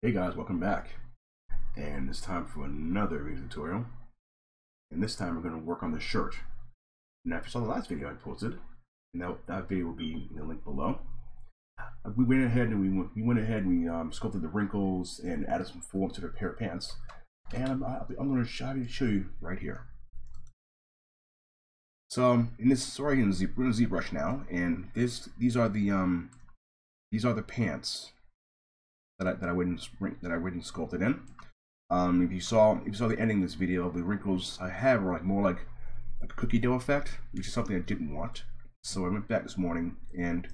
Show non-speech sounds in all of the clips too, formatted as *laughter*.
Hey guys, welcome back. And it's time for another tutorial. And this time we're going to work on the shirt. Now if you saw the last video I posted, and that, that video will be in the link below. Uh, we went ahead and we went, we went ahead and we um, sculpted the wrinkles and added some form to the pair of pants. And I'm, I'm going to show you, show you right here. So um, in this, sorry, in Z, we're ZBrush now, and this these are the um these are the pants that I that I and that I went and sculpted in. Um, if you saw if you saw the ending of this video, the wrinkles I have are like more like like a cookie dough effect, which is something I didn't want. So I went back this morning and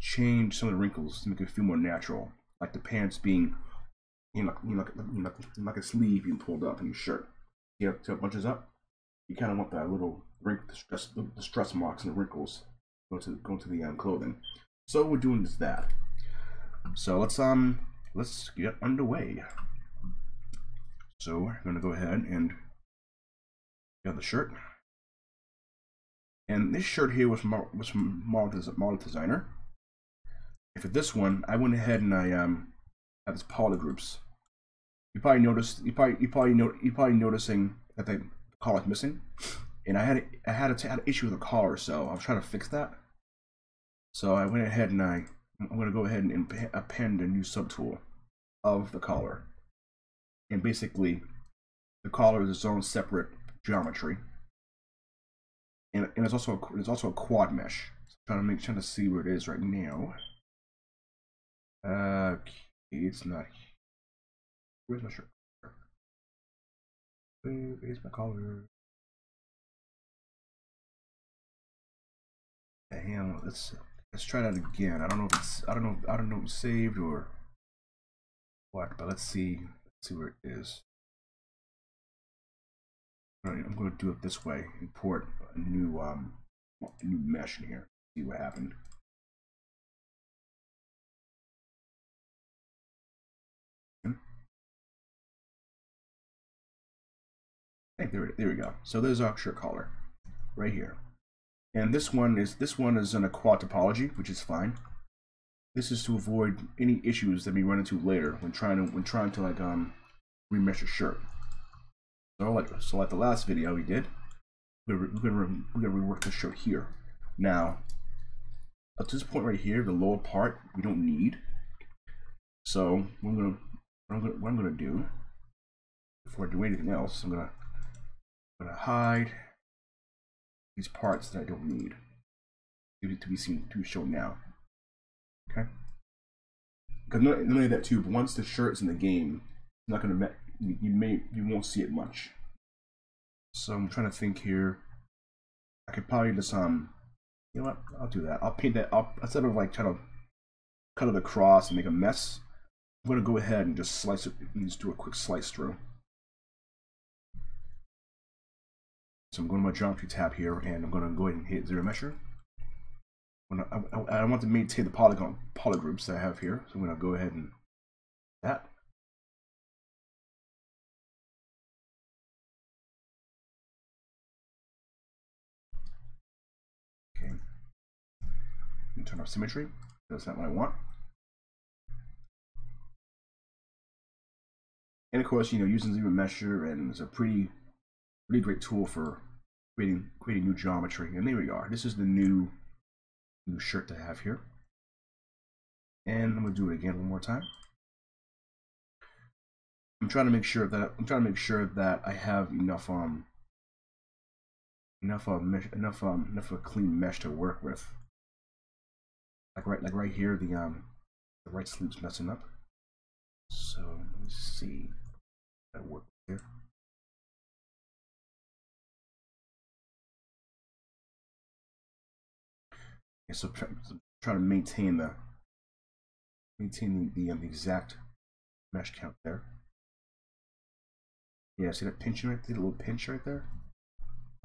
changed some of the wrinkles to make it feel more natural, like the pants being you know, you know, like, you know, like a sleeve being pulled up in your shirt. You know, so it bunches up. You kind of want that little wrinkle, the stress, the stress marks and the wrinkles go to go to the um, clothing. So we're doing is that. So let's um let's get underway. So we're gonna go ahead and get the shirt. And this shirt here was from, was from Model, Marvelous Designer. And for this one, I went ahead and I um have this poly groups. You probably noticed you probably you probably know you probably noticing that the collar is missing. And I had I had, a, had an issue with the collar, so I was trying to fix that. So I went ahead and I I'm going to go ahead and append a new subtool of the collar. And basically, the collar is its own separate geometry. And, and it's also a, it's also a quad mesh. So I'm trying to make trying to see where it is right now. Uh, okay, it's not. Where's my shirt? Where's my collar? Damn, let's let's try that again. I don't know if it's I don't know I don't know if it's saved or what, but let's see let's see where it is. All right, I'm going to do it this way. Import a new um a new mesh in here. See what happened. Hey, there, there we go. So there's our shirt collar right here. And this one is this one is in a quad topology, which is fine. This is to avoid any issues that we run into later when trying to when trying to like um remesh a shirt. So like so like the last video we did, we're, we're gonna we're gonna rework the shirt here. Now, at this point right here, the lower part we don't need. So I'm gonna what I'm gonna, what I'm gonna do before I do anything else, I'm gonna I'm gonna hide these parts that I don't need to be seen to shown now. Okay. Because not, not only that too, but once the shirt's in the game, it's not gonna you, you may you won't see it much. So I'm trying to think here. I could probably just um, you know what? I'll do that. I'll paint that up instead of like trying to cut it across and make a mess. I'm gonna go ahead and just slice it and just do a quick slice through. So I'm going to my geometry tab here and I'm going to go ahead and hit ZRemesher. I, I, want to maintain the polygon polygroups that I have here. So I'm going to go ahead and that. Okay. Turn off symmetry. That's not what I want. And of course, you know, using ZRemesher and it's a pretty pretty great tool for creating creating new geometry. And there we are. This is the new new shirt to have here. And I'm gonna do it again one more time. I'm trying to make sure that I'm trying to make sure that I have enough um enough um mesh, enough um enough of a clean mesh to work with. Like right like right here the um the right sleeve's messing up. So let me see that work so try, try to maintain the maintain the, the, um, exact mesh count there. Yeah, see that pinching right there, the little pinch right there?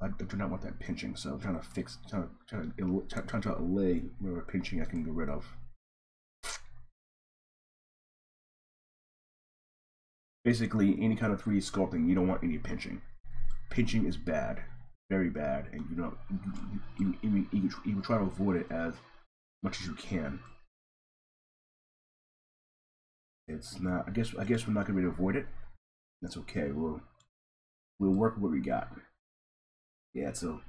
I, do not want that pinching, so I'm trying to fix, trying to, trying to, trying to pinching I can get rid of. Basically, any kind of 3D sculpting, you don't want any pinching. Pinching is bad very bad, and you know you, you, you, you try to avoid it as much as you can. It's not. I guess. I guess we're not gonna be able to avoid it. That's okay. We'll we'll work what we got. Yeah, a kind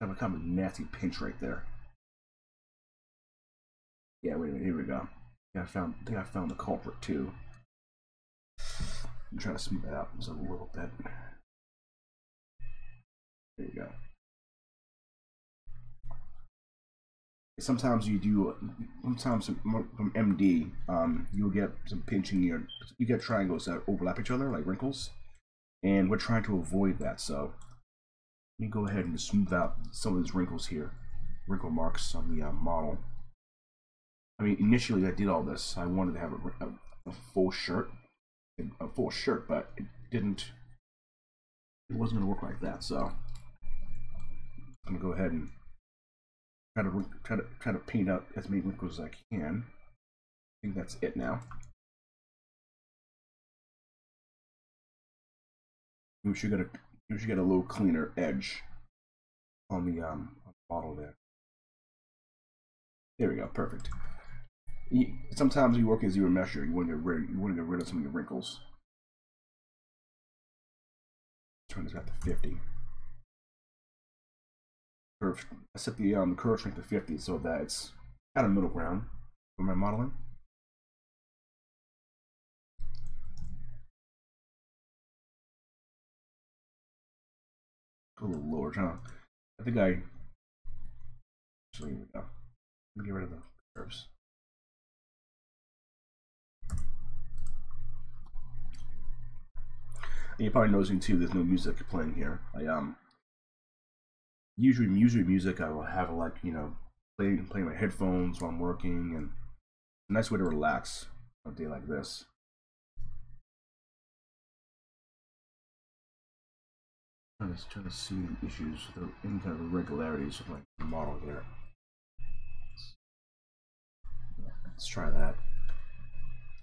of a kind of nasty pinch right there. Yeah, wait a minute. Here we go. I found. I think I found the culprit too. I'm trying to smooth that out just a little bit. There you go. Sometimes you do. Sometimes from MD, um, you'll get some pinching. Your you get triangles that overlap each other like wrinkles, and we're trying to avoid that. So let me go ahead and smooth out some of these wrinkles here, wrinkle marks on the uh, model. I mean, initially I did all this. I wanted to have a, a, a full shirt, a full shirt, but it didn't. It wasn't going to work like that. So I'm gonna go ahead and try to try to try to paint out as many wrinkles as I can. I think that's it now. We should get a we should get a little cleaner edge on the um on the model there. There we go, perfect. Sometimes you work in ZRemesher. You want to get rid you want to get rid of some of your wrinkles. Turn this out to 50 curve. I set the um, curve strength to 50 so that it's at a middle ground for my modeling. a little lower. huh? I think I actually here we go. Let me get rid of the curves. And you're probably noticing too. There's no music playing here. I um usually usually music I will have like you know playing playing my headphones while I'm working and a nice way to relax on a day like this. Trying to trying to see the issues, the any kind of irregularities with my model here. Let's try that.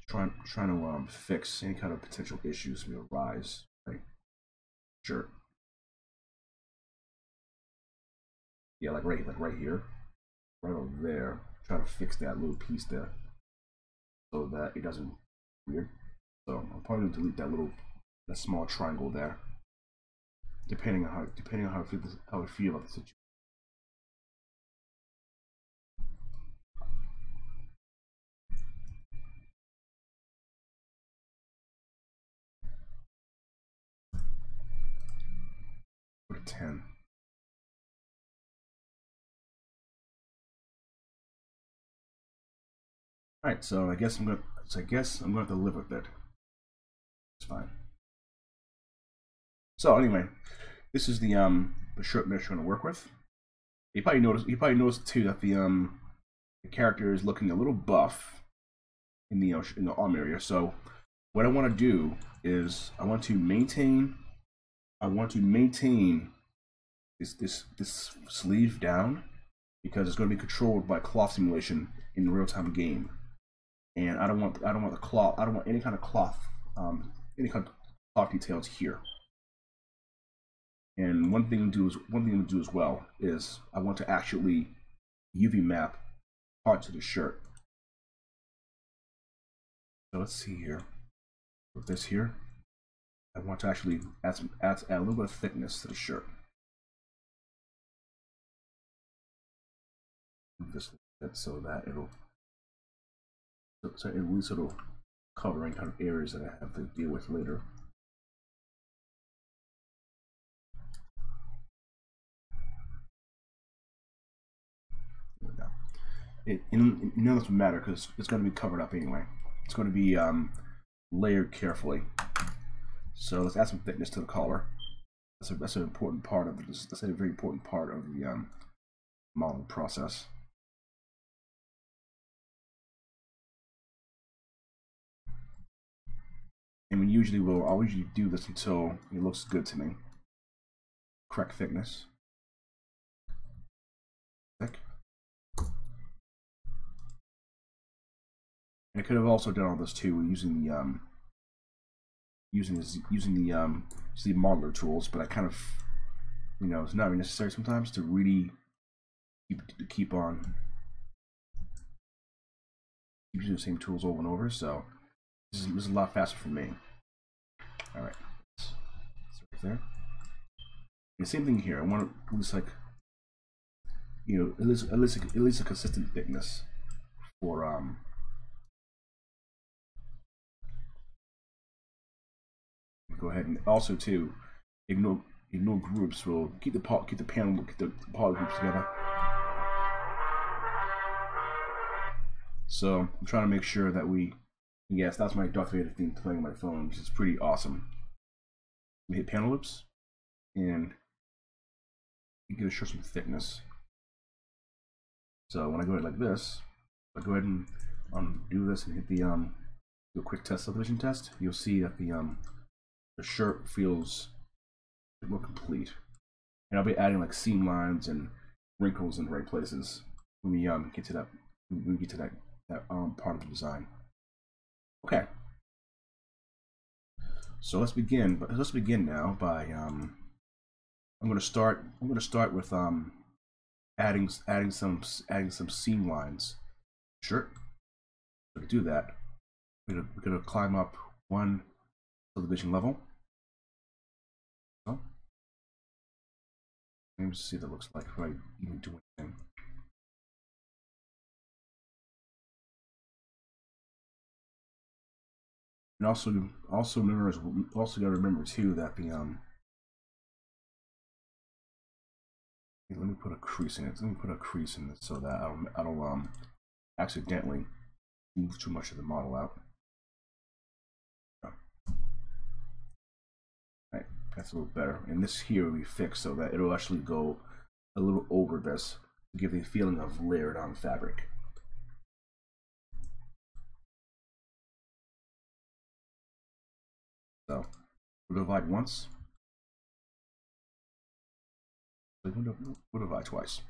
Trying trying to um fix any kind of potential issues that arise. Right. Sure. Yeah, like right, like right here, right over there. Try to fix that little piece there, so that it doesn't weird. So I'm probably gonna delete that little, that small triangle there. Depending on how, depending on how I feel, how I feel about the situation. Put a 10. Alright, so I guess I'm gonna so I guess I'm gonna have to live with it. It's fine. So anyway, this is the um the shirt mesh I'm gonna work with. You probably noticed you probably noticed too that the um the character is looking a little buff in the in the arm area. So what I want to do is I want to maintain I want to maintain this this this sleeve down because it's going to be controlled by cloth simulation in real time game and I don't want I don't want the cloth I don't want any kind of cloth um, any kind of cloth details here. And one thing to do is one thing to do as well is I want to actually UV map parts of the shirt. So let's see here. With this here, I want to actually add some add, add a little bit of thickness to the shirt. Bit so that it'll so at least it'll cover any kind of areas that I have to deal with later. It, it, none of this will matter because it's going to be covered up anyway. It's going to be um, layered carefully. So let's add some thickness to the collar. That's, a, that's an important part of this. That's a very important part of the um, modeling process. And we usually will, I'll usually do this until it looks good to me. Correct thickness. Thick. And I could have also done all this too using the um using this using the um the modeler tools, but I kind of you know it's not really necessary sometimes to really keep to keep on using the same tools over and over, so this is, this is a lot faster for me. All right, right there. And same thing here. I want to least like, you know, at least at least at least a consistent thickness for um. Go ahead and also too, ignore ignore groups. We'll keep the part keep the panel keep the poly groups together. So I'm trying to make sure that we, yes, that's my Darth Vader theme playing on my phone, which is pretty awesome. We hit panel loops, and you to show some thickness. So when I go ahead like this, I go ahead and undo this and hit the um, do a quick test subdivision test, you'll see that the um, the shirt feels more complete. And I'll be adding like seam lines and wrinkles in the right places when we um get to that when we get to that that um, part of the design. Okay. So let's begin. But let's begin now by um, I'm going to start. I'm going to start with um, adding adding some adding some seam lines. Sure. So to do that, we're going we're to climb up one subdivision level. So, let me see what that looks like I even do anything. And also, also remember, also got to remember too that the um. Let me put a crease in it. Let me put a crease in it so that I don't, I don't um accidentally move too much of the model out. Right, that's a little better. And this here we fix so that it'll actually go a little over this to give the feeling of layered on fabric. So we'll divide once. We'll divide twice.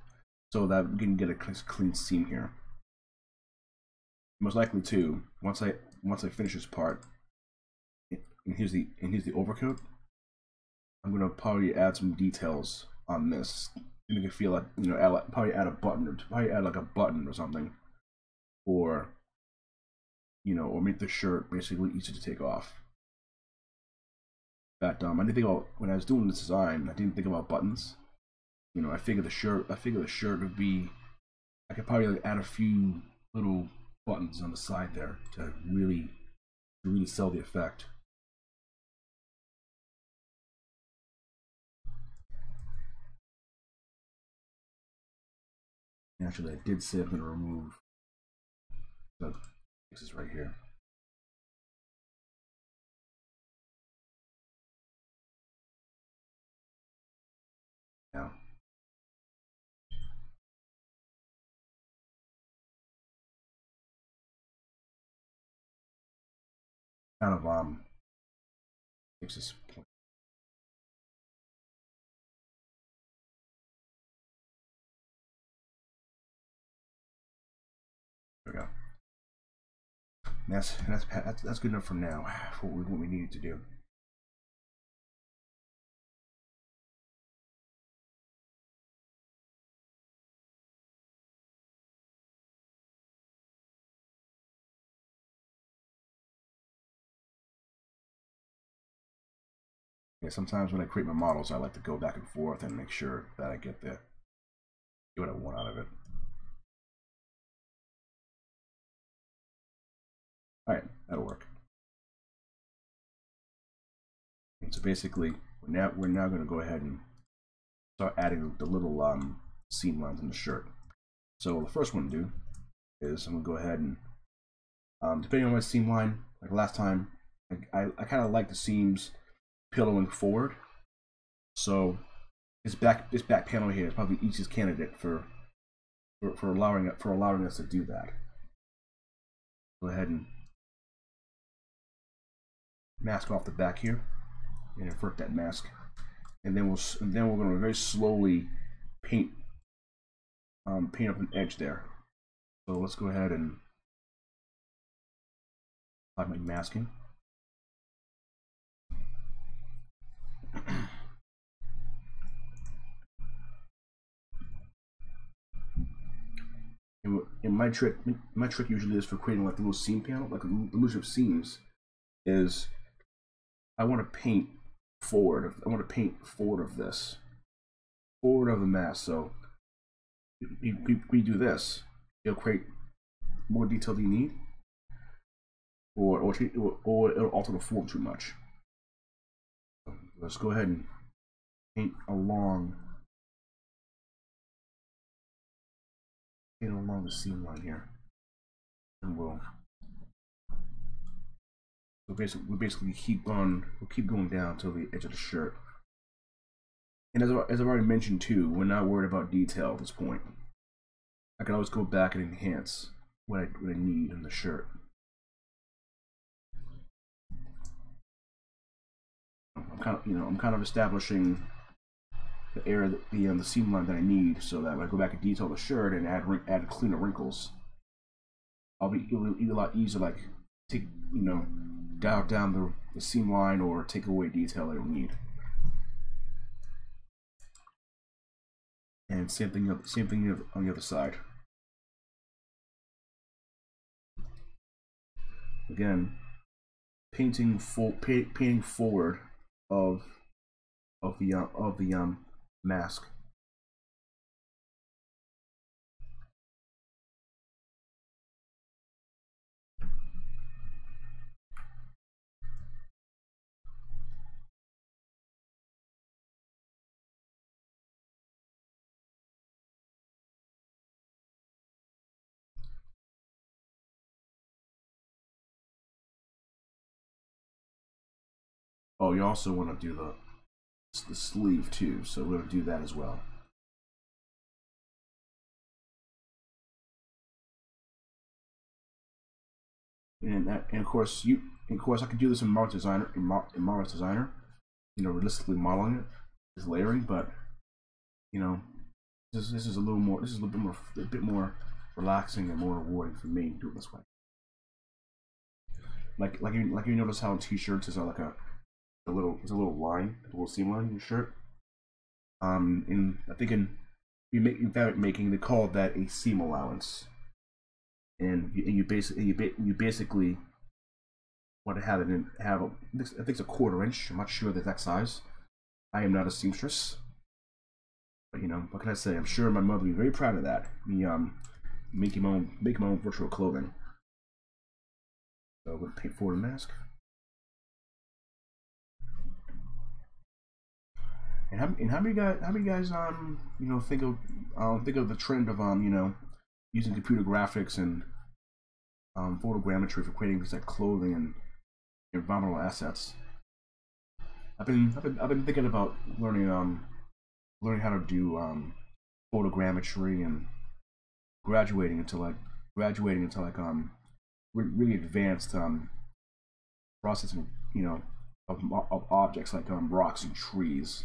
So that we can get a clean seam here. Most likely too, once I once I finish this part, and here's the and here's the overcoat. I'm gonna probably add some details on this to make it feel like you know, add like, probably add a button or probably add like a button or something, or you know, or make the shirt basically easy to take off that um, I didn't think about when I was doing this design. I didn't think about buttons. You know, I figured the shirt. I figured the shirt would be. I could probably like add a few little buttons on the side there to really, to really sell the effect. Actually, I did say I'm going to remove the fixes right here. Kind of um. There we go. that's that's that's good enough for now for *sighs* what we, what we needed to do. Yeah, sometimes when I create my models, I like to go back and forth and make sure that I get the get what I want out of it. All right, that'll work. And so basically, we're now we're now going to go ahead and start adding the little um, seam lines in the shirt. So the first one to do is I'm going to go ahead and um, depending on my seam line, like last time, I, I, I kind of like the seams pillowing forward. So this back this back panel here is probably the easiest candidate for for, for allowing it for allowing us to do that. Go ahead and mask off the back here and invert that mask, and then we'll and then we're going to very slowly paint um, paint up an edge there. So let's go ahead and apply my masking. And, my trick, my trick usually is for creating like the little seam panel, like the illusion of seams, is I want to paint forward. Of, I want to paint forward of this, forward of the mask. So we, we, we do this, it'll create more detail than you need, or or, or, or it'll alter the form too much. Let's go ahead and paint along along the seam line here. And we'll we basically we basically keep on we'll keep going down to the edge of the shirt. And as, I, as I've already mentioned too, we're not worried about detail at this point. I can always go back and enhance what I, what I need in the shirt. I'm kind of, you know, I'm kind of establishing the area, the um, the seam line that I need, so that when I go back and detail the shirt and add add cleaner wrinkles, I'll be it'll be a lot easier. Like take you know, dial down the, the seam line or take away detail I don't need. And same thing, same thing on the other side. Again, painting full, painting forward of of the um, of the um mask. Oh, you also want to do the the sleeve too, so we're going to do that as well. And, that, and of course, you, of course, I could do this in Mars Designer, in, Mar in Designer, you know, realistically modeling it, is layering, but you know, this, this is a little more, this is a little bit more, a bit more relaxing and more rewarding for me to do it this way. Like, like you, like you notice how t-shirts is like a a little it's a little line, a little seam line in your shirt. Um, in I think in you make in fabric making they call that a seam allowance, and you, and you basically you, you basically want to have it in have a I think it's a quarter inch. I'm not sure the exact size. I am not a seamstress, but you know what can I say? I'm sure my mother would be very proud of that. Me um making my own making my own virtual clothing. So I'm gonna paint forward mask. And how, and how many guys how many guys um you know think of um think of the trend of um you know using computer graphics and um photogrammetry for creating things like clothing and environmental assets. I've been I've been I've been thinking about learning um learning how to do um photogrammetry and graduating into like graduating into like um really advanced um processing you know of, of objects like um rocks and trees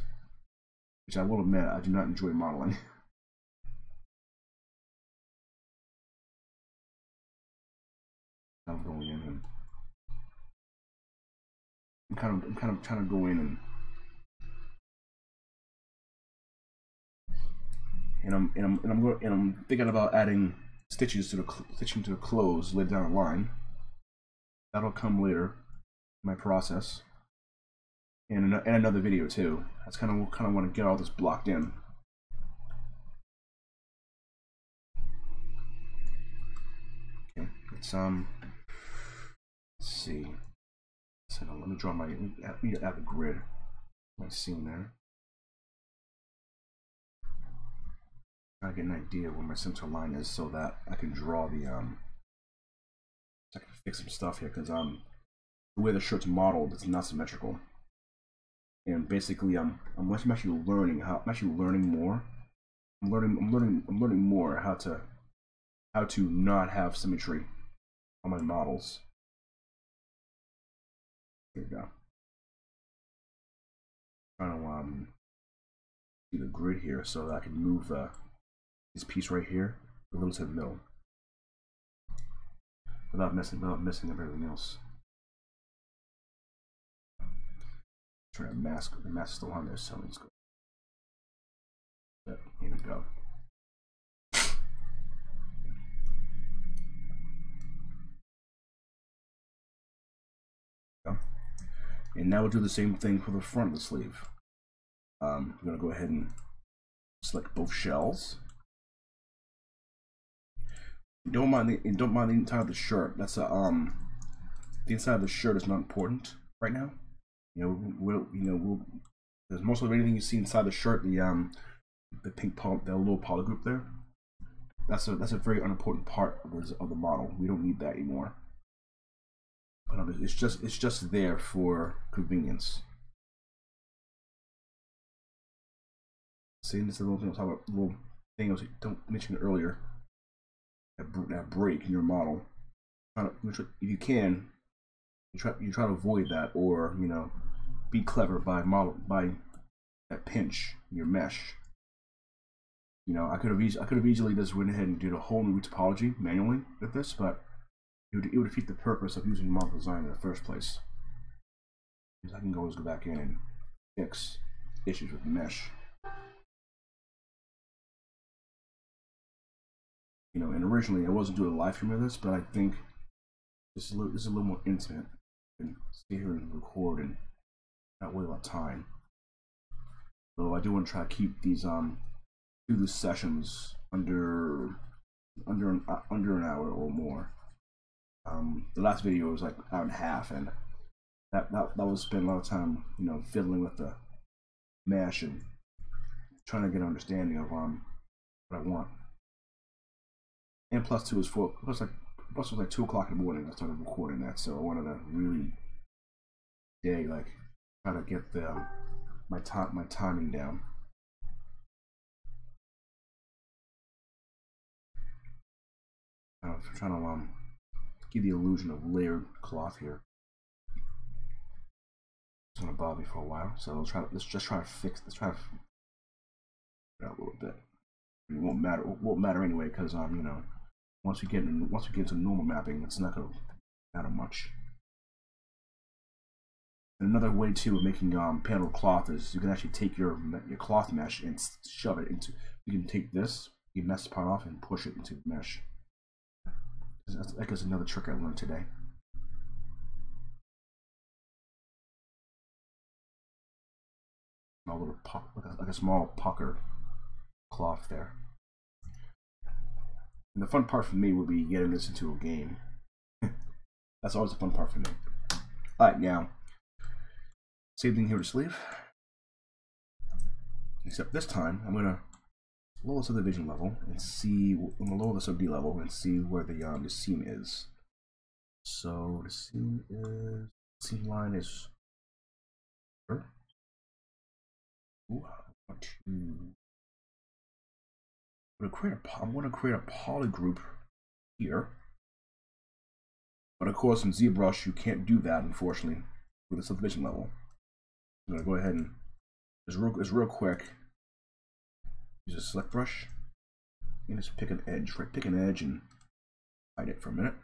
which I will admit I do not enjoy modeling. *laughs* I'm going in I'm kind of I'm kind of trying to go in and and I'm and I'm and I'm and I'm thinking about adding stitches to the stitching to the clothes later down the line. That'll come later in my process and, and another video too. That's kind of kind of want to get all this blocked in. Okay, let's um, let's see. So let me draw my let me add the grid, my scene there. I get an idea where my center line is so that I can draw the um. So I can fix some stuff here because um, the way the shirt's modeled is not symmetrical and basically I'm I'm actually learning how I'm actually learning more. I'm learning I'm learning I'm learning more how to how to not have symmetry on my models. Here we go. Trying to um do the grid here so that I can move uh, this piece right here a little to the middle without messing without messing up everything else. to mask the mask still on there, so let's go. Here we go. And now we'll do the same thing for the front of the sleeve. Um, I'm going to go ahead and select both shells. Don't mind the don't mind the inside of the shirt. That's a um, the inside of the shirt is not important right now. You know, we'll you know we'll there's most of anything you see inside the shirt, the um the pink poly, the little poly group there. That's a that's a very unimportant part of the, of the model. We don't need that anymore. But um, it's just it's just there for convenience. See, this is a little thing I was talking about, little thing I was don't mention earlier. That, that break in your model. If you can, you try you try to avoid that, or you know, be clever by model by that pinch in your mesh. You know, I could have I could have easily just went ahead and did a whole new topology manually with this, but it would, it would defeat the purpose of using model design in the first place. Because I can always go back in and fix issues with mesh. You know, and originally I wasn't doing a live stream of this, but I think this is a little, this is a little more intimate and stay here and record and not worry about time. So I do want to try to keep these um do the sessions under under an, uh, under an hour or more. Um, the last video was like hour and a half, and that that that was spend a lot of time, you know, fiddling with the mesh and trying to get an understanding of um what I want. And plus two is four plus like plus was like two o'clock in the morning. I started recording that, so I wanted to really day like try to get the um, my time my timing down. I'm trying to um give the illusion of layered cloth here. It's gonna bother me for a while, so let's try let's just try to fix let's try to out a little bit. It won't matter it won't matter anyway because um you know once we get in, once we get into normal mapping it's not gonna matter much. Another way too of making um, panel cloth is you can actually take your your cloth mesh and shove it into. You can take this, you mess part off, and push it into the mesh. That is another trick I learned today. A little puck, like a, like a small pucker cloth there. And the fun part for me would be getting this into a game. *laughs* That's always the fun part for me. Alright, now same thing here to sleeve. Except this time, I'm gonna lower the division level and see, I'm gonna lower the sub D level and see where the um the seam is. So the seam is seam line is. Ooh, I want to. I'm gonna create a. I'm gonna create a poly group here. But of course, in ZBrush, you can't do that, unfortunately, with the subdivision level. I'm gonna go ahead and just real, just real quick use a select brush and just pick an edge, right? Pick an edge and hide it for a minute.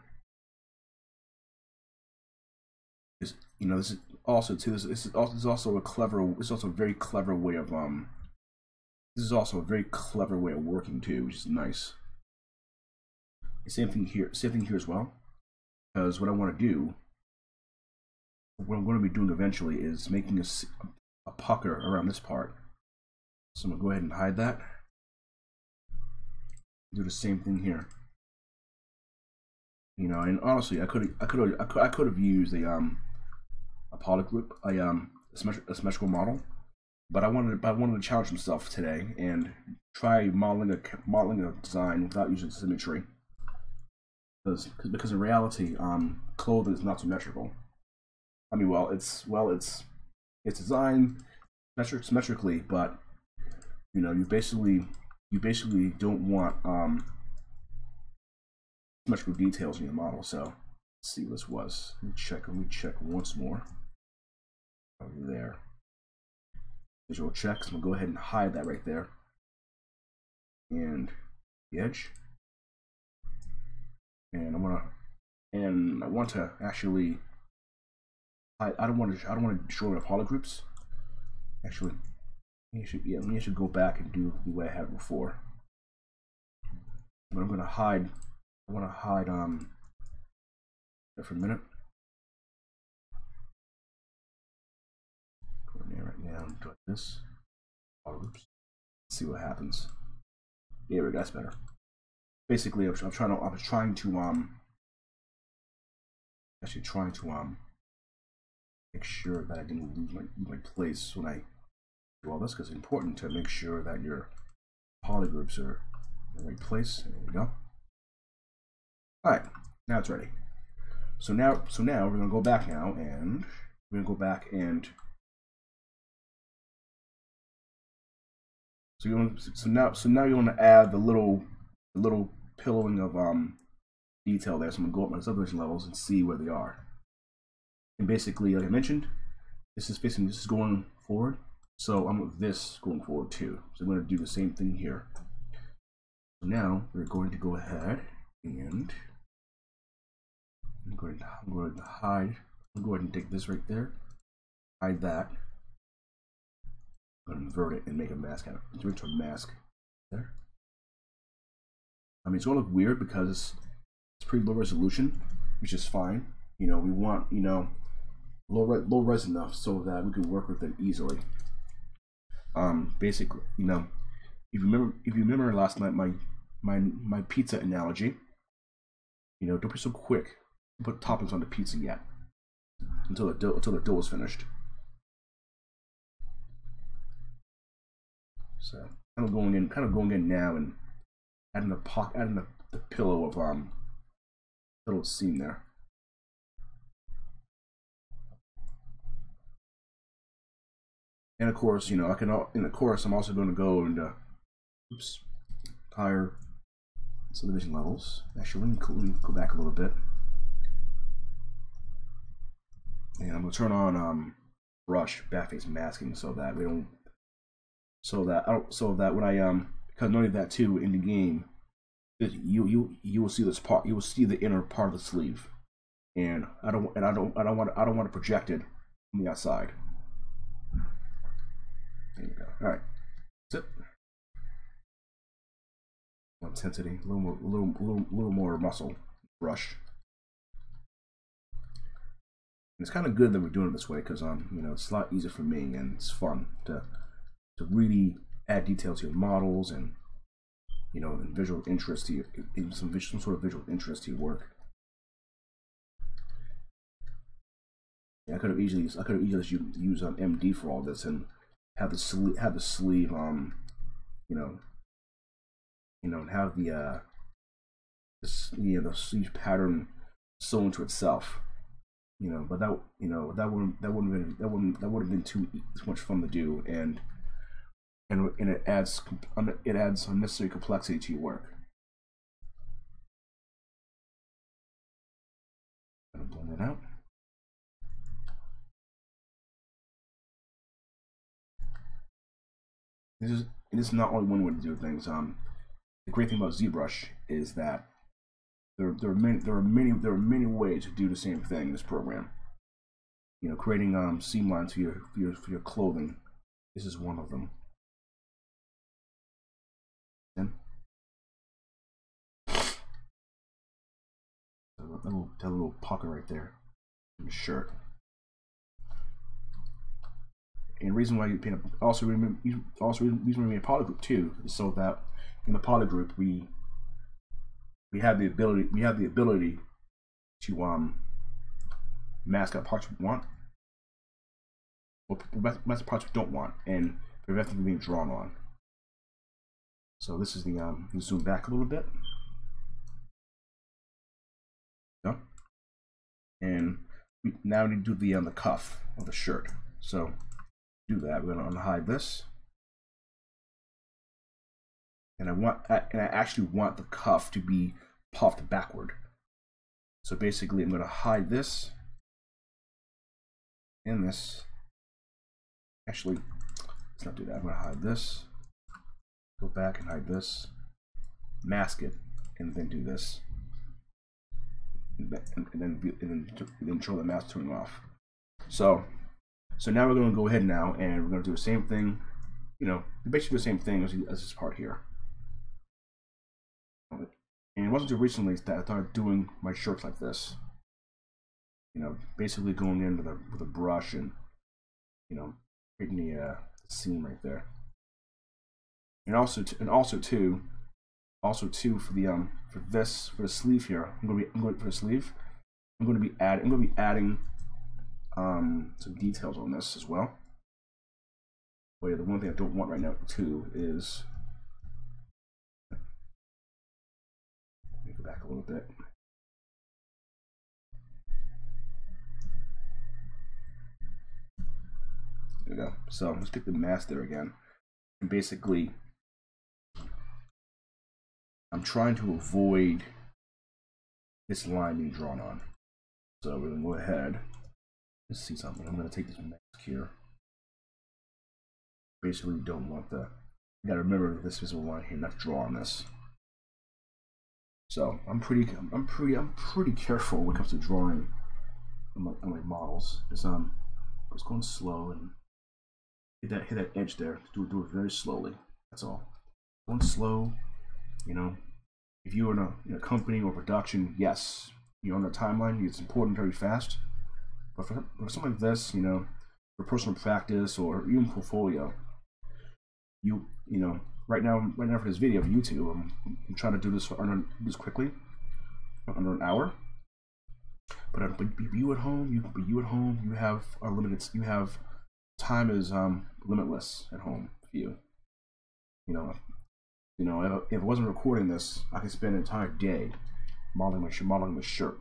This, you know, this is also too. This, this is also this is also a clever. This is also a very clever way of um. This is also a very clever way of working too, which is nice. Same thing here. Same thing here as well. Because what I want to do what I'm going to be doing eventually is making a, a pucker around this part. So I'm going to go ahead and hide that. Do the same thing here. You know, and honestly, I could I could I could have used a um a poly group a um a, symmetri a symmetrical model, but I wanted I wanted to challenge myself today and try modeling a modeling a design without using symmetry. Because because in reality, um, clothing is not symmetrical. I mean, well, it's well, it's it's designed metric symmetrically, but you know, you basically you basically don't want um, symmetrical details in your model. So let's see what this was. Let me check. Let me check once more. Over there. Visual checks. I'm gonna go ahead and hide that right there. And the edge. And I wanna and I want to actually I, I don't want to I don't want to destroy my poly groups. Actually, me should yeah, me should go back and do the way I had before. But I'm gonna hide. I want to hide um for a minute. down like this. Oops. see what happens. There we. That's better. Basically, I'm, I'm trying to. I was trying to um. Actually, trying to um. Make sure that I didn't lose my my place when I do all this because it's important to make sure that your polygroups are in the right place. There we go. All right, now it's ready. So now, so now we're gonna go back now, and we're gonna go back and so you want so now so now you want to add the little the little pillowing of um detail there. So I'm gonna go up my subdivision levels and see where they are. And basically, like I mentioned, this is basically this is going forward. So I'm with this going forward too. So I'm gonna do the same thing here. So now we're going to go ahead and I'm going to, I'm going to hide. I'm going to take this right there, hide that, invert it and make a mask out of it. Into a mask there. I mean, it's going to look weird because it's pretty low resolution, which is fine. You know, we want, you know, low, re low res enough so that we can work with it easily. Um, basically, you know, if you remember, if you remember last night, my, my, my pizza analogy, you know, don't be so quick to put toppings on the pizza yet until the dough until the dough is finished. So kind of going in, kind of going in now and adding the pocket, adding the, the pillow of um little seam there. And of course, you know, I can, in the course, I'm also going to go into, oops, higher subdivision levels. Actually, let me, let me go back a little bit. And I'm gonna turn on um, brush backface masking so that we don't, so that I so that when I um, because only that too in the game, you you you will see this part, you will see the inner part of the sleeve, and I don't and I don't I don't want I don't want to project it from the outside. There you go. All right, it. Intensity, a little more, a little, little, little more muscle brush it's kind of good that we're doing it this way because um you know it's a lot easier for me and it's fun to to really add detail to your models and you know and visual interest to your some some sort of visual interest to your work. Yeah, I could have easily I could have easily used, used um, MD for all this and have the sleeve have the sleeve um you know you know and have the uh you know the sleeve pattern sewn to itself you know, but that you know that wouldn't that wouldn't been that wouldn't that would have been too, much fun to do, and and and it adds it adds unnecessary complexity to your work. Gonna blend out. This is this is not only one way to do things. Um, the great thing about ZBrush is that there, there are many there are many there are many ways to do the same thing in this program. You know, creating um, seam lines for your for your for your clothing. This is one of them. And that little, that little pucker right there in the shirt. And reason why you paint also remember also reason we made a polygroup too is so that in the polygroup we we have the ability we have the ability to um mask out parts we want or mask parts we don't want and prevent them from being drawn on. So this is the um zoom back a little bit. Yeah. And we now need to do the on um, the cuff of the shirt. So do that. We're gonna unhide this and I want and I actually want the cuff to be puffed backward. So basically I'm going to hide this and this. Actually, let's not do that. I'm going to hide this, go back and hide this, mask it, and then do this. And then, and then, and then, and then show the mask turning off. So, so now we're going to go ahead now and we're going to do the same thing, you know, basically the same thing as, as this part here. And it wasn't until recently that I started doing my shirts like this. You know, basically going in with a, with a brush and, you know, creating the uh, seam right there. And also, and also too, also too for the um for this for the sleeve here. I'm gonna be I'm going for the sleeve. I'm gonna be add I'm gonna be adding um some details on this as well. But yeah, the one thing I don't want right now too is let me go back a little bit. There we go. So let's pick the mask there again. And basically, I'm trying to avoid this line being drawn on. So we're to go ahead. Let's see something. I'm going to take this mask here. Basically, you don't want the. You got to remember this visible line here, not draw on this. So I'm pretty, I'm pretty, I'm pretty careful when it comes to drawing on my, on my models. It's um, it's going slow and hit that hit that edge there. Do it, do it very slowly. That's all. Going slow. You know, if you're in a, in a company or production, yes, you're on the timeline. It's important very fast. But for, for something like this, you know, for personal practice or even portfolio, you you know, right now right now for this video for YouTube, I'm, I'm trying to do this for under this quickly, under an hour. But, uh, but you at home, you but you at home, you have unlimited. You have time is um limitless at home for you. You know, you know, if, if wasn't recording this, I could spend an entire day modeling my modeling the shirt.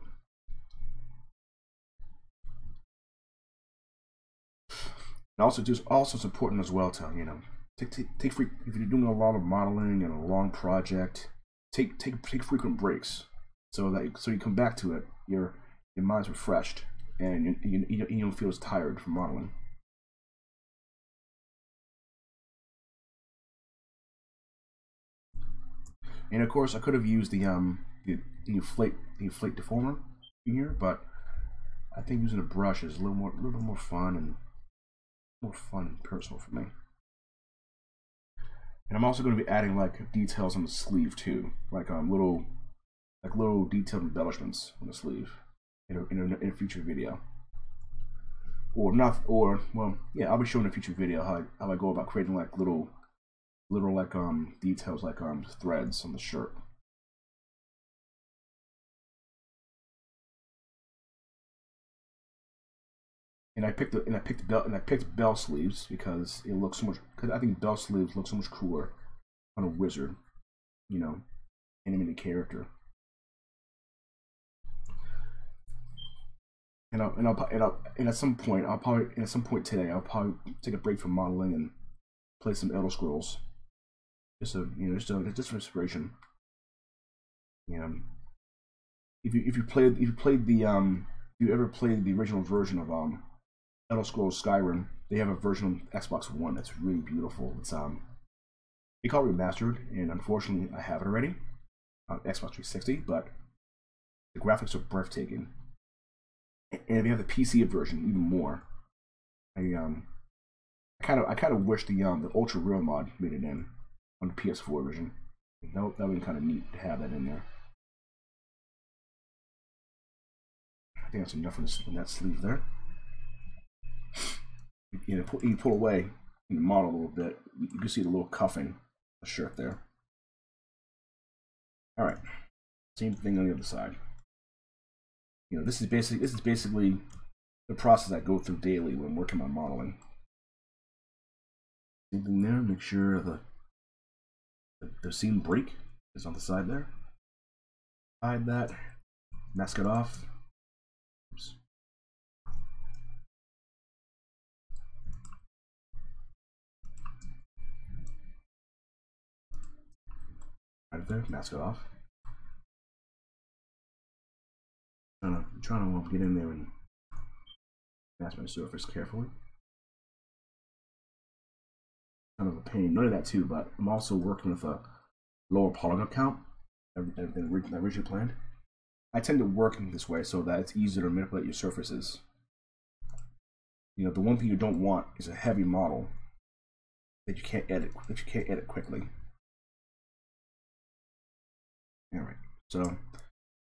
And also, just also important as well to you know take take, take free, if you're doing a lot of modeling and a long project, take take take frequent breaks so that so you come back to it, your your mind's refreshed and you, you, you don't feel as tired from modeling. And of course, I could have used the um the, the inflate the inflate deformer here, but I think using a brush is a little more a little bit more fun and more fun and personal for me. And I'm also going to be adding like details on the sleeve too, like um little like little detailed embellishments on the sleeve in a, in a, in a future video. Or not, or well, yeah, I'll be showing a future video how I, how I go about creating like little little like um details like um threads on the shirt. And I picked and I picked belt and I picked bell sleeves because it looks so much because I think bell sleeves look so much cooler on a wizard, you know, animated character. And I'll, and I'll and I'll and at some point I'll probably at some point today I'll probably take a break from modeling and play some Elder Scrolls just a you know just a, just for inspiration. Yeah. If you if you played if you played the um if you ever played the original version of um Elder Scrolls Skyrim, they have a version on Xbox One that's really beautiful. It's um they call it remastered, and unfortunately I have it already on Xbox 360, but the graphics are breathtaking. And if you have the PC version, even more. I um I kind of I kind of wish the um the Ultra Real mod made it in on the PS4 version. That, that would be kind of neat to have that in there. I think that's enough in, this, in that sleeve there. You, know, pull, you pull away the model a little bit. You can see the little cuffing, the shirt there. All right, same thing on the other side. You know, this is basically this is basically the process I go through daily when working on modeling. Same thing there. Make sure the the, seam break is on the side there. Hide that, mask it off. Oops. Right there, mask it off. Trying to, trying to get in there and mask my surface carefully kind of a pain. None of that too, but I'm also working with a lower polygon count than, originally planned. I tend to work in this way so that it's easier to manipulate your surfaces. You know, the one thing you don't want is a heavy model that you can't edit that you can't edit quickly. All right, so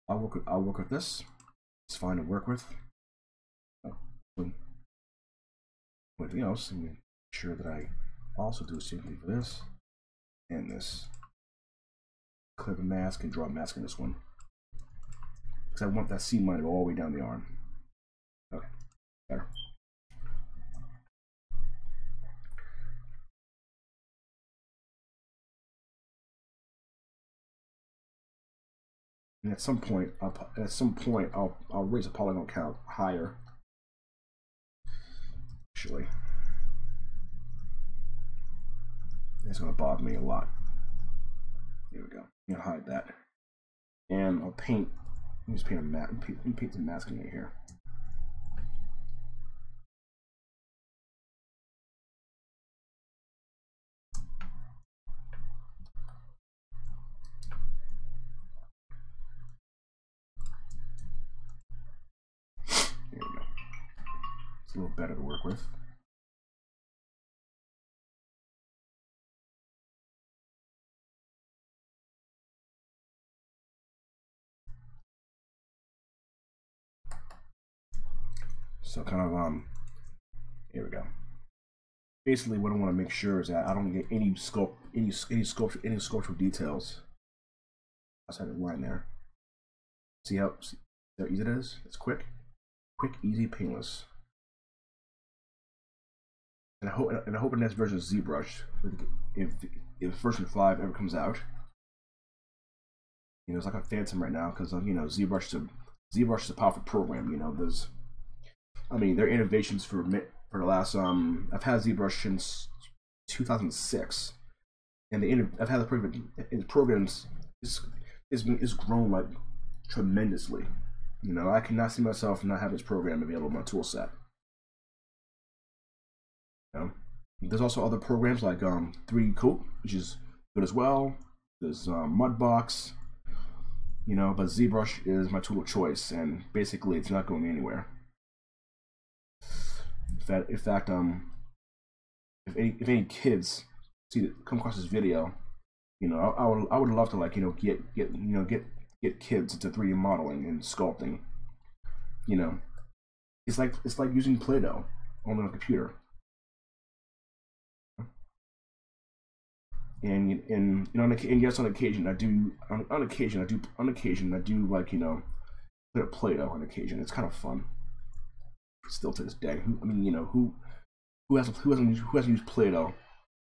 I'll work with I'll work with this. It's fine to work with. Oh, anything else? make sure that I also do the same thing for this and this. Clip a mask and draw a mask in this one. Because I want that seam line to go all the way down the arm. Okay, better. And at some point, I'll, at some point, I'll I'll raise a polygon count higher. Actually, it's gonna bother me a lot. Here we go. Gonna hide that, and I'll paint. Let me just paint a mat. Paint, paint some masking here. It's a little better to work with. So kind of, um, here we go. Basically what I want to make sure is that I don't get any sculpt, any, any sculpture, any sculptural details outside the line there. See how, see how easy it is? It's quick, quick, easy, painless. And I hope, and I hope the next version of ZBrush, if if version five ever comes out, you know, it's like a phantom right now because you know ZBrush is a ZBrush is a powerful program. You know, there's, I mean, there are innovations for for the last um I've had ZBrush since 2006, and the I've had the program in programs is is is grown like tremendously. You know, I cannot see myself not having this program available on my tool set. There's also other programs like um, 3D Coat, which is good as well. There's um, Mudbox, you know, but ZBrush is my tool of choice, and basically it's not going anywhere. In fact, in fact um, if any, if any kids see come across this video, you know, I, I, would I would love to like you know get get you know get get kids into 3D modeling and sculpting. You know, it's like it's like using Play-Doh on a computer. And and you know, and yes, on occasion I do on, on occasion I do on occasion I do like you know play a Play-Doh on occasion. It's kind of fun. Still to this day, who, I mean, you know, who who has who hasn't who hasn't used Play-Doh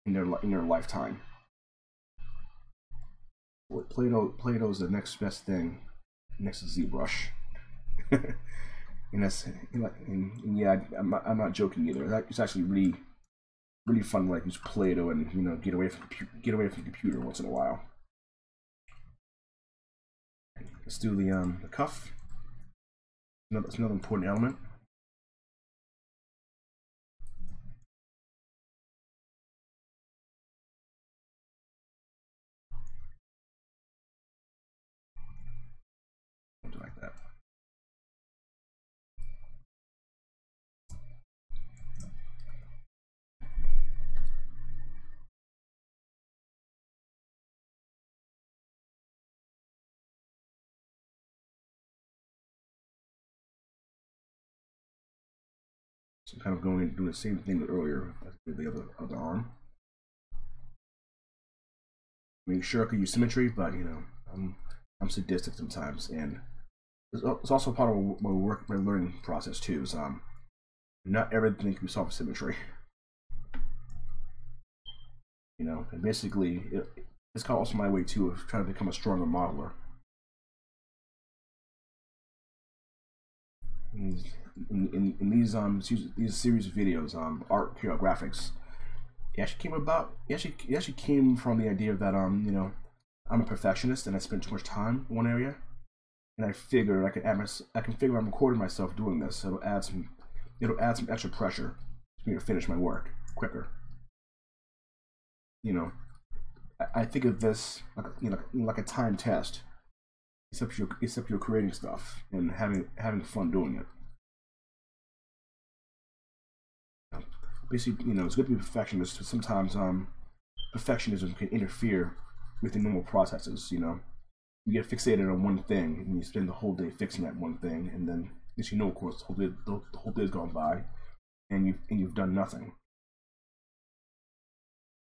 in their in their lifetime? Play-Doh Play-Doh is the next best thing next to ZBrush. *laughs* and that's and, and yeah, I'm not, I'm not joking either. It's actually really really fun to like use Play-Doh and you know get away from get away from the computer once in a while. Let's do the um the cuff. That's another important element. So kind of going and doing the same thing earlier as the other other arm. Make sure I could use symmetry, but you know, I'm I'm sadistic sometimes, and it's also part of my work, my learning process too. Is um, not everything can be solved with symmetry. You know, and basically, it, it's kind of also my way too of trying to become a stronger modeler. In, in, in these um these series of videos, um, art, KRGraphics, it actually came about. It actually, it actually came from the idea that um you know I'm a perfectionist and I spend too much time in one area, and I figured I could add my, I can figure I'm recording myself doing this. So it'll add some it'll add some extra pressure for me to finish my work quicker. You know, I, I think of this like you know like a time test, except you're except you're creating stuff and having having fun doing it. Basically, you know, it's good to be perfectionist, but sometimes um, perfectionism can interfere with the normal processes. You know, you get fixated on one thing and you spend the whole day fixing that one thing, and then, as you know, of course, the whole day, the, the whole day's gone by, and you've and you've done nothing.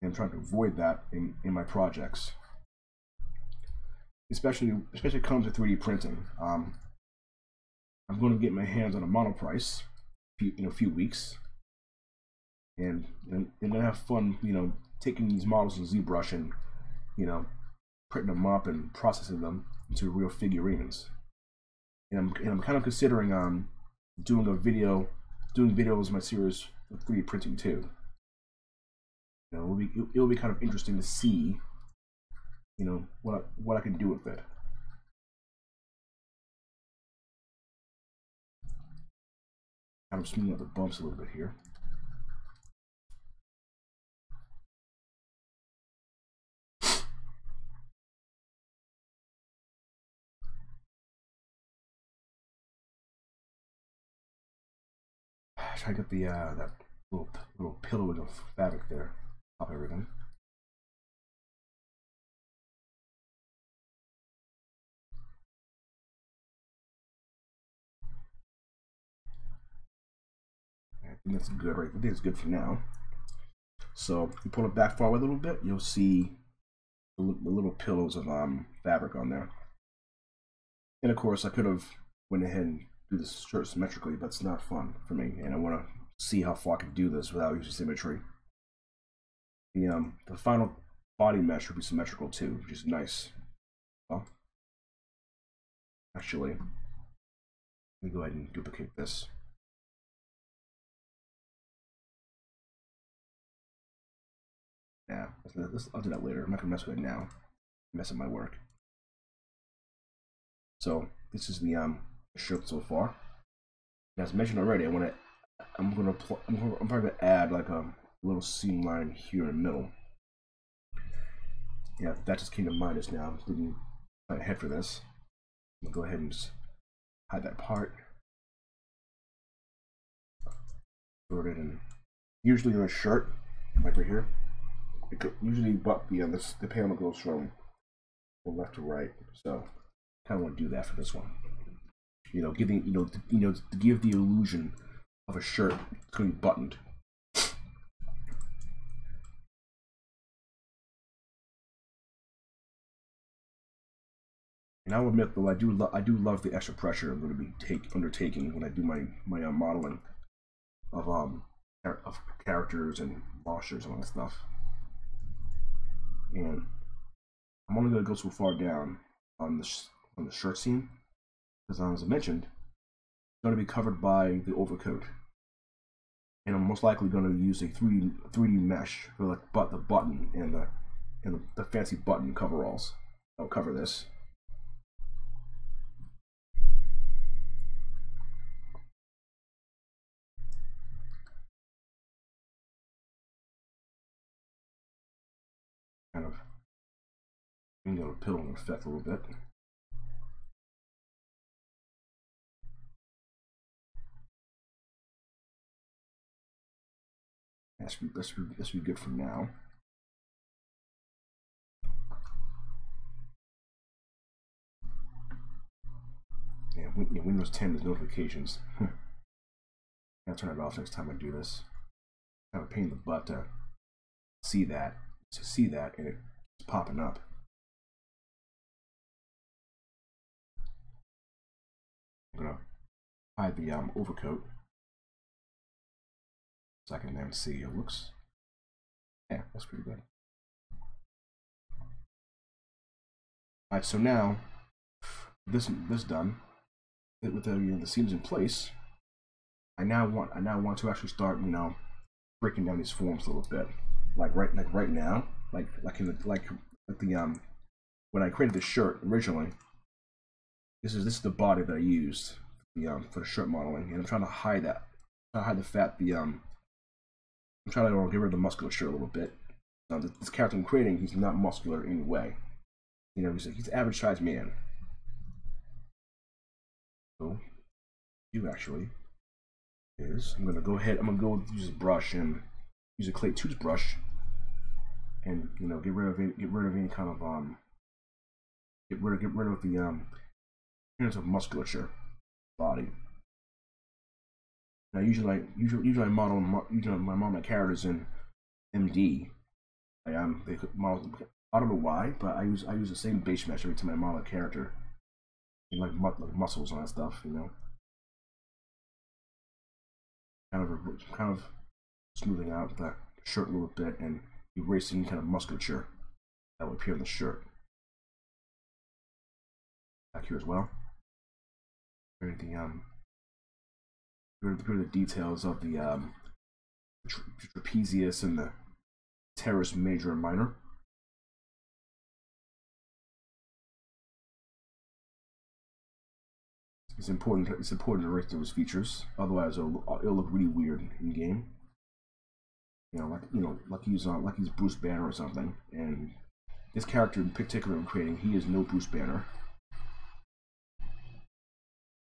And I'm trying to avoid that in, in my projects. Especially especially comes with 3D printing. Um, I'm going to get my hands on a Monoprice in a few weeks. And, and, and have fun, you know, taking these models in ZBrush and, you know, printing them up and processing them into real figurines. And I'm, and I'm kind of considering um, doing a video, doing videos in my series of 3D printing too. You know, it will be it will be kind of interesting to see, you know, what what I can do with it. I'm smoothing out the bumps a little bit here. Try to get the uh, that little little pillow of fabric there, pop everything. I think that's good right. I think it's good for now. So you pull it back forward a little bit, you'll see the, the little pillows of um fabric on there. And of course, I could have went ahead and do this shirt symmetrically, but it's not fun for me, and I want to see how far I can do this without using symmetry. The um the final body mesh will be symmetrical too, which is nice. Well, actually, let me go ahead and duplicate this. Yeah, I'll do that later. I'm not gonna mess with it now. Mess up my work. So this is the um shirt so far. As mentioned already, I want to. I'm gonna. I'm, gonna, I'm probably gonna add like um, a little seam line here in the middle. Yeah, that just came to mind just now. Didn't plan ahead for this. I'm gonna go ahead and just hide that part. Sort it in. Usually in a shirt, like right here. It could, usually, but yeah, this the panel goes from left to right. So, kind of want to do that for this one you know, giving you know, you know, to give the illusion of a shirt that's going to be buttoned. And I'll admit though, I do lo- I do love the extra pressure I'm going to be take undertaking when I do my my uh, modeling of um of characters and postures and all that stuff. And I'm only going to go so far down on the on the shirt because as I mentioned, going to be covered by the overcoat. And I'm most likely going to use a 3D, 3D mesh for the, but the button and the and the, fancy button coveralls. I'll cover this. Kind of, you know, pillow effect a little bit. That should be, that should that should be good for now. Yeah, Windows 10 is notifications. I'll turn it off next time I do this. Kind of a pain in the butt to see that, to see that, and it's popping up. I'm gonna hide the um, overcoat so I can then see it looks. Yeah, that's pretty good. Alright, so now this this done with the you know the seams in place. I now want I now want to actually start you know breaking down these forms a little bit, like right like right now, like like in the like the um when I created this shirt originally. This is this is the body that I used the um for the shirt modeling, and I'm trying to hide that, to hide the fat the um I'm trying to get rid of the musculature a little bit. Now, this character I'm creating, he's not muscular in any way. You know, he's a, he's an average sized man. So, you actually is I'm gonna go ahead. I'm gonna go use a brush and use a clay tubes brush, and you know, get rid of any, get rid of any kind of um, get rid of get rid of the um, appearance of musculature body. Now, usually, usually, usually I model, usually I model my characters in MD, I um they could model. I don't know why, but I use I use the same base mesh every time I model a character. Like, mu- like muscles and that stuff, you know. Kind of kind of smoothing out the shirt a little bit and erasing kind of musculature that would appear on the shirt. Back here as well. The um here are the, details of the um tra- trapezius and the teres major and minor. It's important. It's important to rate those features. Otherwise, it'll, it'll look really weird in game. You know, like you know, like he's on, like he's Bruce Banner or something. And this character in particular, I'm creating, he is no Bruce Banner.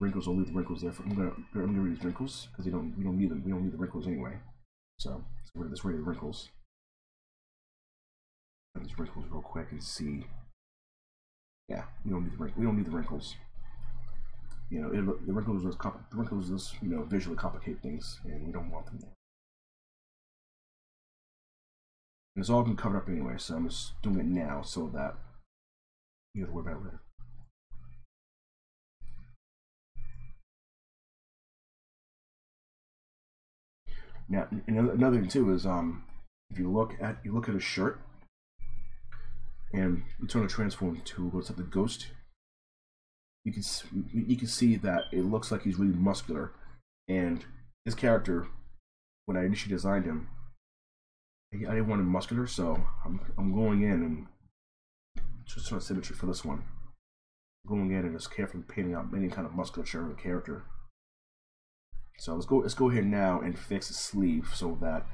Wrinkles. I'll leave the wrinkles there. For, I'm gonna, I'm gonna wrinkles because they don't, we don't need them. We don't need the wrinkles anyway. So let's get rid of this rid of the wrinkles. Run these wrinkles real quick and see. Yeah, we don't need the wrinkles. We don't need the wrinkles you know, it, the wrinkles just the wrinkles just you know visually complicate things, and we don't want them there. And it's all been covered up anyway, so I'm just doing it now so that you have to worry about it later. Now, another, thing too is um, if you look at you look at a shirt, and you turn a transform to what's up the ghost you can you can see that it looks like he's really muscular, and his character, when I initially designed him, I didn't want him muscular, so I'm I'm going in and just sort of symmetry for this one. Going in and just carefully painting out any kind of musculature of the character. So let's go let's go here now and fix the sleeve so that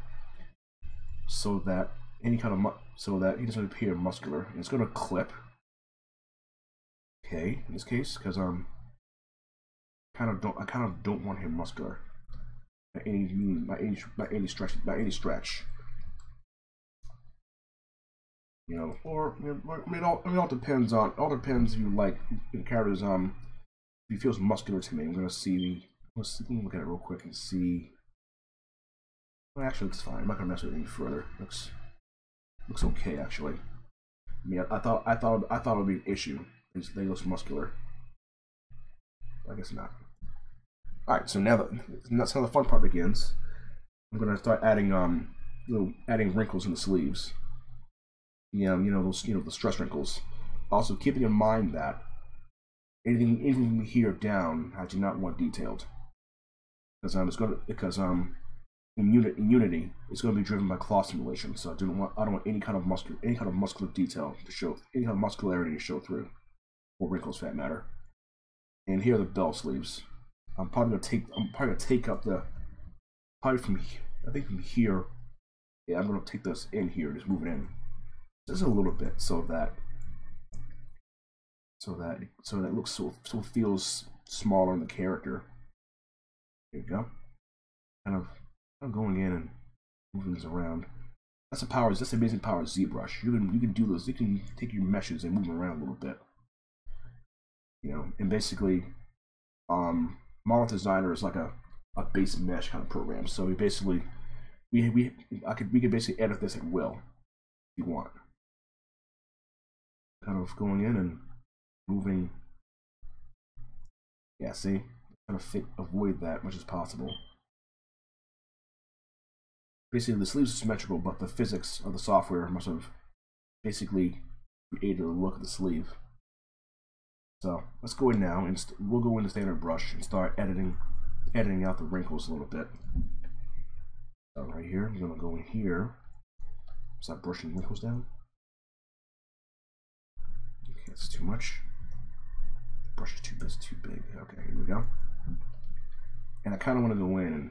so that any kind of so that he doesn't appear muscular. And it's to clip okay in this case because um kind of don't I kind of don't want him muscular by any by any by any stretch by any stretch. You know, or I mean, all, I mean, all depends on all depends if you like the character's um if he feels muscular to me. I'm gonna see. Let's look at it real quick and see. Well, actually, looks fine. I'm not gonna mess with it any further. Looks looks okay actually. I mean, I, I thought I thought I thought it would be an issue his legs muscular. I guess not. Alright, so now that that's how the fun part begins. I'm gonna start adding um little adding wrinkles in the sleeves. You know, you know those you know the stress wrinkles. Also keeping in mind that anything anything here down I do not want detailed. Because um it's gonna because um in unit in Unity, it's going to be driven by cloth simulation. So I don't want I don't want any kind of muscular any kind of muscular detail to show any kind of muscularity to show through or wrinkles for that matter. And here are the bell sleeves. I'm probably gonna take I'm probably gonna take up the probably from here, I think from here. Yeah, I'm gonna take this in here, just move it in. Just a little bit so that so that so that looks so so feels smaller in the character. There you go. Kind of I'm going in and moving this around. That's the power. That's the amazing power of ZBrush. You can you can do this. You can take your meshes and move them around a little bit you know, and basically, um, Marvelous Designer is like a, a base mesh kind of program. So we basically, we, we, I could, we could basically edit this at will if you want. Kind of going in and moving. Yeah, see, of fit, avoid that much as possible. Basically, the sleeves are symmetrical, but the physics of the software must have basically created a look of the sleeve. So let's go in now and we'll go into standard brush and start editing editing out the wrinkles a little bit. So right here, I'm gonna go in here, start brushing wrinkles down. Okay, that's too much. The brush is too big, too big. Okay, here we go. And I kind of want to go in and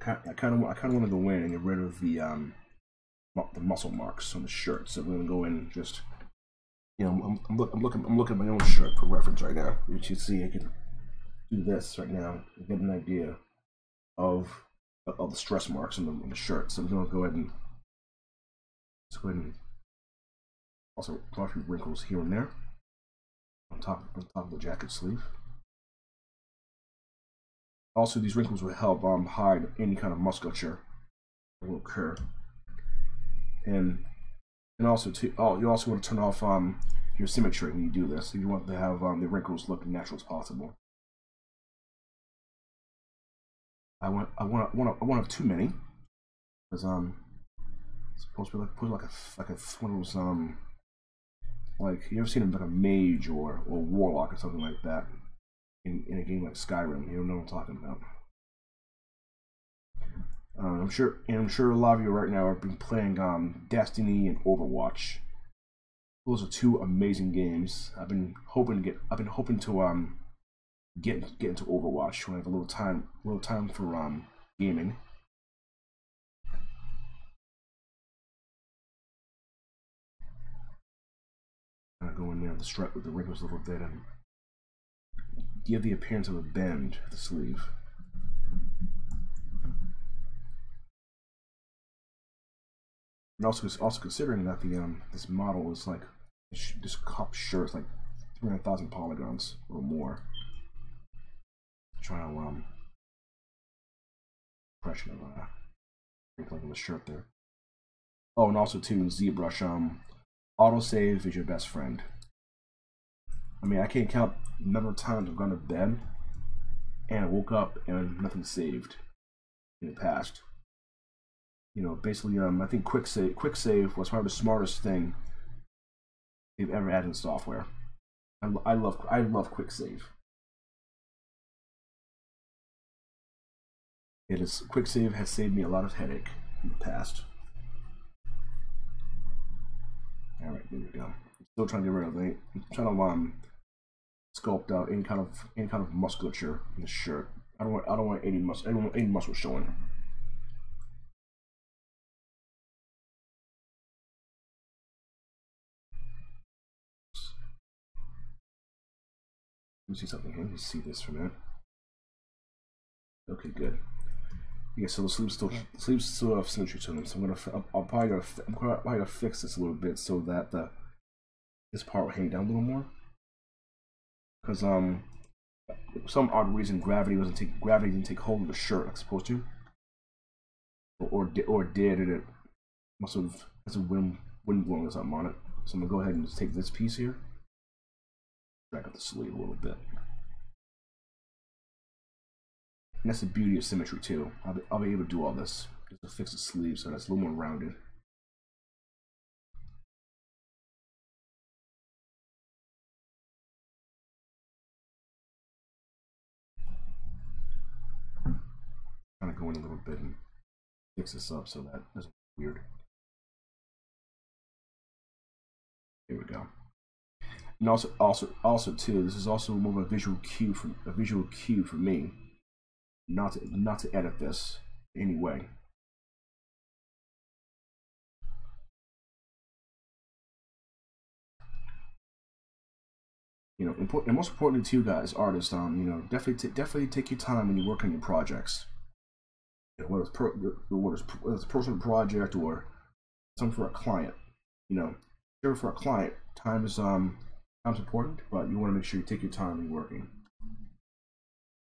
I kind of I kind of want to go in and get rid of the um the muscle marks on the shirt. So I'm gonna go in and just, you know, I'm, I'm, look, I'm looking, I'm looking at my own shirt for reference right now. You can see I can do this right now and get an idea of of the stress marks on the, on the shirt. So I'm gonna go ahead and let's go ahead and also a few wrinkles here and there on top on top of the jacket sleeve. also, these wrinkles will help um, hide any kind of musculature that will occur. And and also, to, oh, you also want to turn off um, your symmetry when you do this. You want to have um, the wrinkles look natural as possible. I want I want want I want too many because um it's supposed to be like put like a like a one of those um like you ever seen him like a mage or or warlock or something like that in, in a game like Skyrim. You know what I'm talking about. Uh, I'm sure, and I'm sure a lot of you right now have been playing um, Destiny and Overwatch. Those are two amazing games. I've been hoping to get. I've been hoping to um get get into Overwatch when I have a little time, little time for um gaming. I'm with the strut with the wrinkles a little bit and give the appearance of a bend to the sleeve. And also, also considering that the um this model is like this cup shirt is like three hundred thousand polygons or more. trying to um impression of uh wrinkling of the shirt there. Oh, and also too ZBrush, um, autosave is your best friend. I mean, I can't count the number of times I've gone to bed and I woke up and nothing saved in the past. You know, basically, um, I think quick save, quick save was probably the smartest thing they've ever added in software. I, I love, I love quick save. It is quick save has saved me a lot of headache in the past. All right, there we go. Still trying to get rid of it. I'm trying to um sculpt out any kind of any kind of musculature in the shirt. I don't want I don't want any muscle want any muscle showing. Let me see something here. Let me see this for a minute. Okay, good. Yeah, so the sleeves still sleeves still have symmetry to them. So I'm gonna I'll, I'll probably gonna I'm probably gonna fix this a little bit so that the this part will hang down a little more because um some odd reason gravity wasn't take gravity didn't take hold of the shirt like supposed to, or or, or did and it must have has a wind wind blowing or something on it. So I'm gonna go ahead and just take this piece here, drag up the sleeve a little bit. And that's the beauty of symmetry too. I'll be, I'll be able to do all this just to fix the sleeve so that's a little more rounded. Kind of go in a little bit and fix this up so that doesn't weird. Here we go. And also, also, also too, this is also more of a visual cue for a visual cue for me, not to not to edit this anyway. You know, important, and most importantly to you guys, artists, um, you know, definitely, definitely take your time when you work on your projects whether it's, a personal project or something for a client. You know, sure for a client, time is um time's important, but you want to make sure you take your time when working.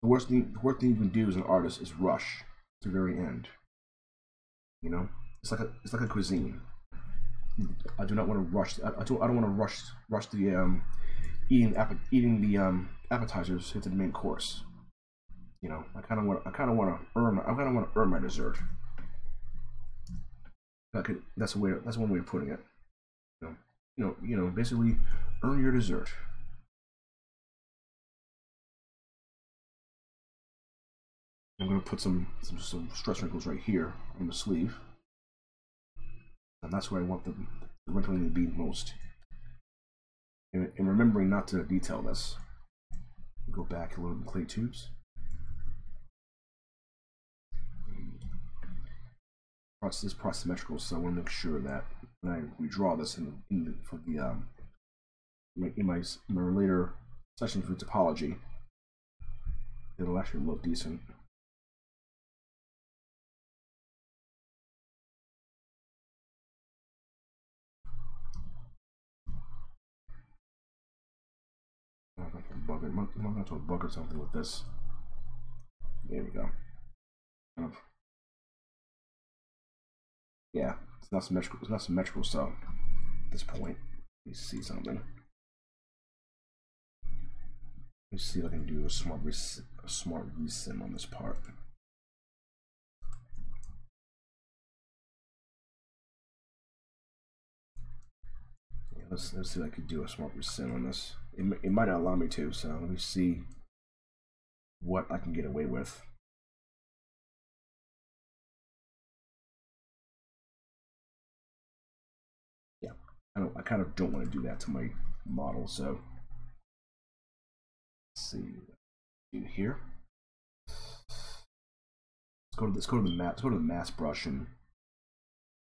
The worst thing, the worst thing you can do as an artist is rush to the very end. You know, it's like a it's like a cuisine. I do not want to rush. I, I don't. I don't want to rush rush the um eating eating the um appetizers into the main course. You know, I kind of want I kind of want to earn I kind of want to earn my dessert. That could, that's a way that's one way of putting it. You know, you know, you know, basically earn your dessert. I'm going to put some, some, some stress wrinkles right here on the sleeve. And that's where I want the, the wrinkling to be most. And, and remembering not to detail this. Go back a little bit clay tubes. This part symmetrical, so I want to make sure that when I redraw this in, in the, for the um, in my, in my later session for topology, it'll actually look decent. I'm going to bug it. I'm going to bug or something with this. There we go. Kind of. Yeah, it's not symmetrical. It's not symmetrical. So at this point, let me see something. Let's see if I can do a smart a smart ReSym on this part. Yeah, let's let's see if I can do a smart ReSym on this. It, it might not allow me to, so let me see what I can get away with. I don't. I kind of don't want to do that to my model, so let's see. Here. Let's go to let's go to the mask. Let's go to the mask brush and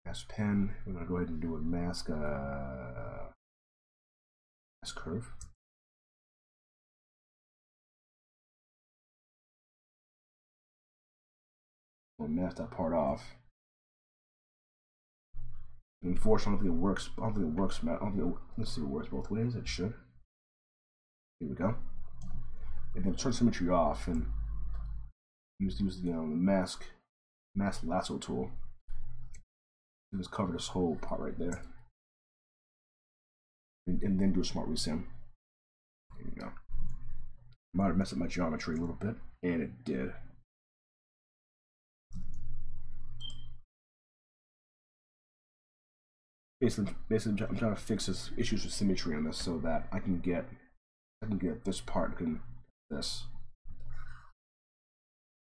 mask pen. We're gonna go ahead and do a mask uh, mask curve. We'll mask that part off. Unfortunately, it works. I don't think it works. It, let's see, if it works both ways. It should. Here we go. And then turn symmetry off and use use the, um, mask mask lasso tool. And just cover this whole part right there. And, and then do a smart ReSym. There you go. Might have messed up my geometry a little bit, and it did. Basically, basically, I'm trying to fix this issues with symmetry on this so that I can get, I can get this part, can this.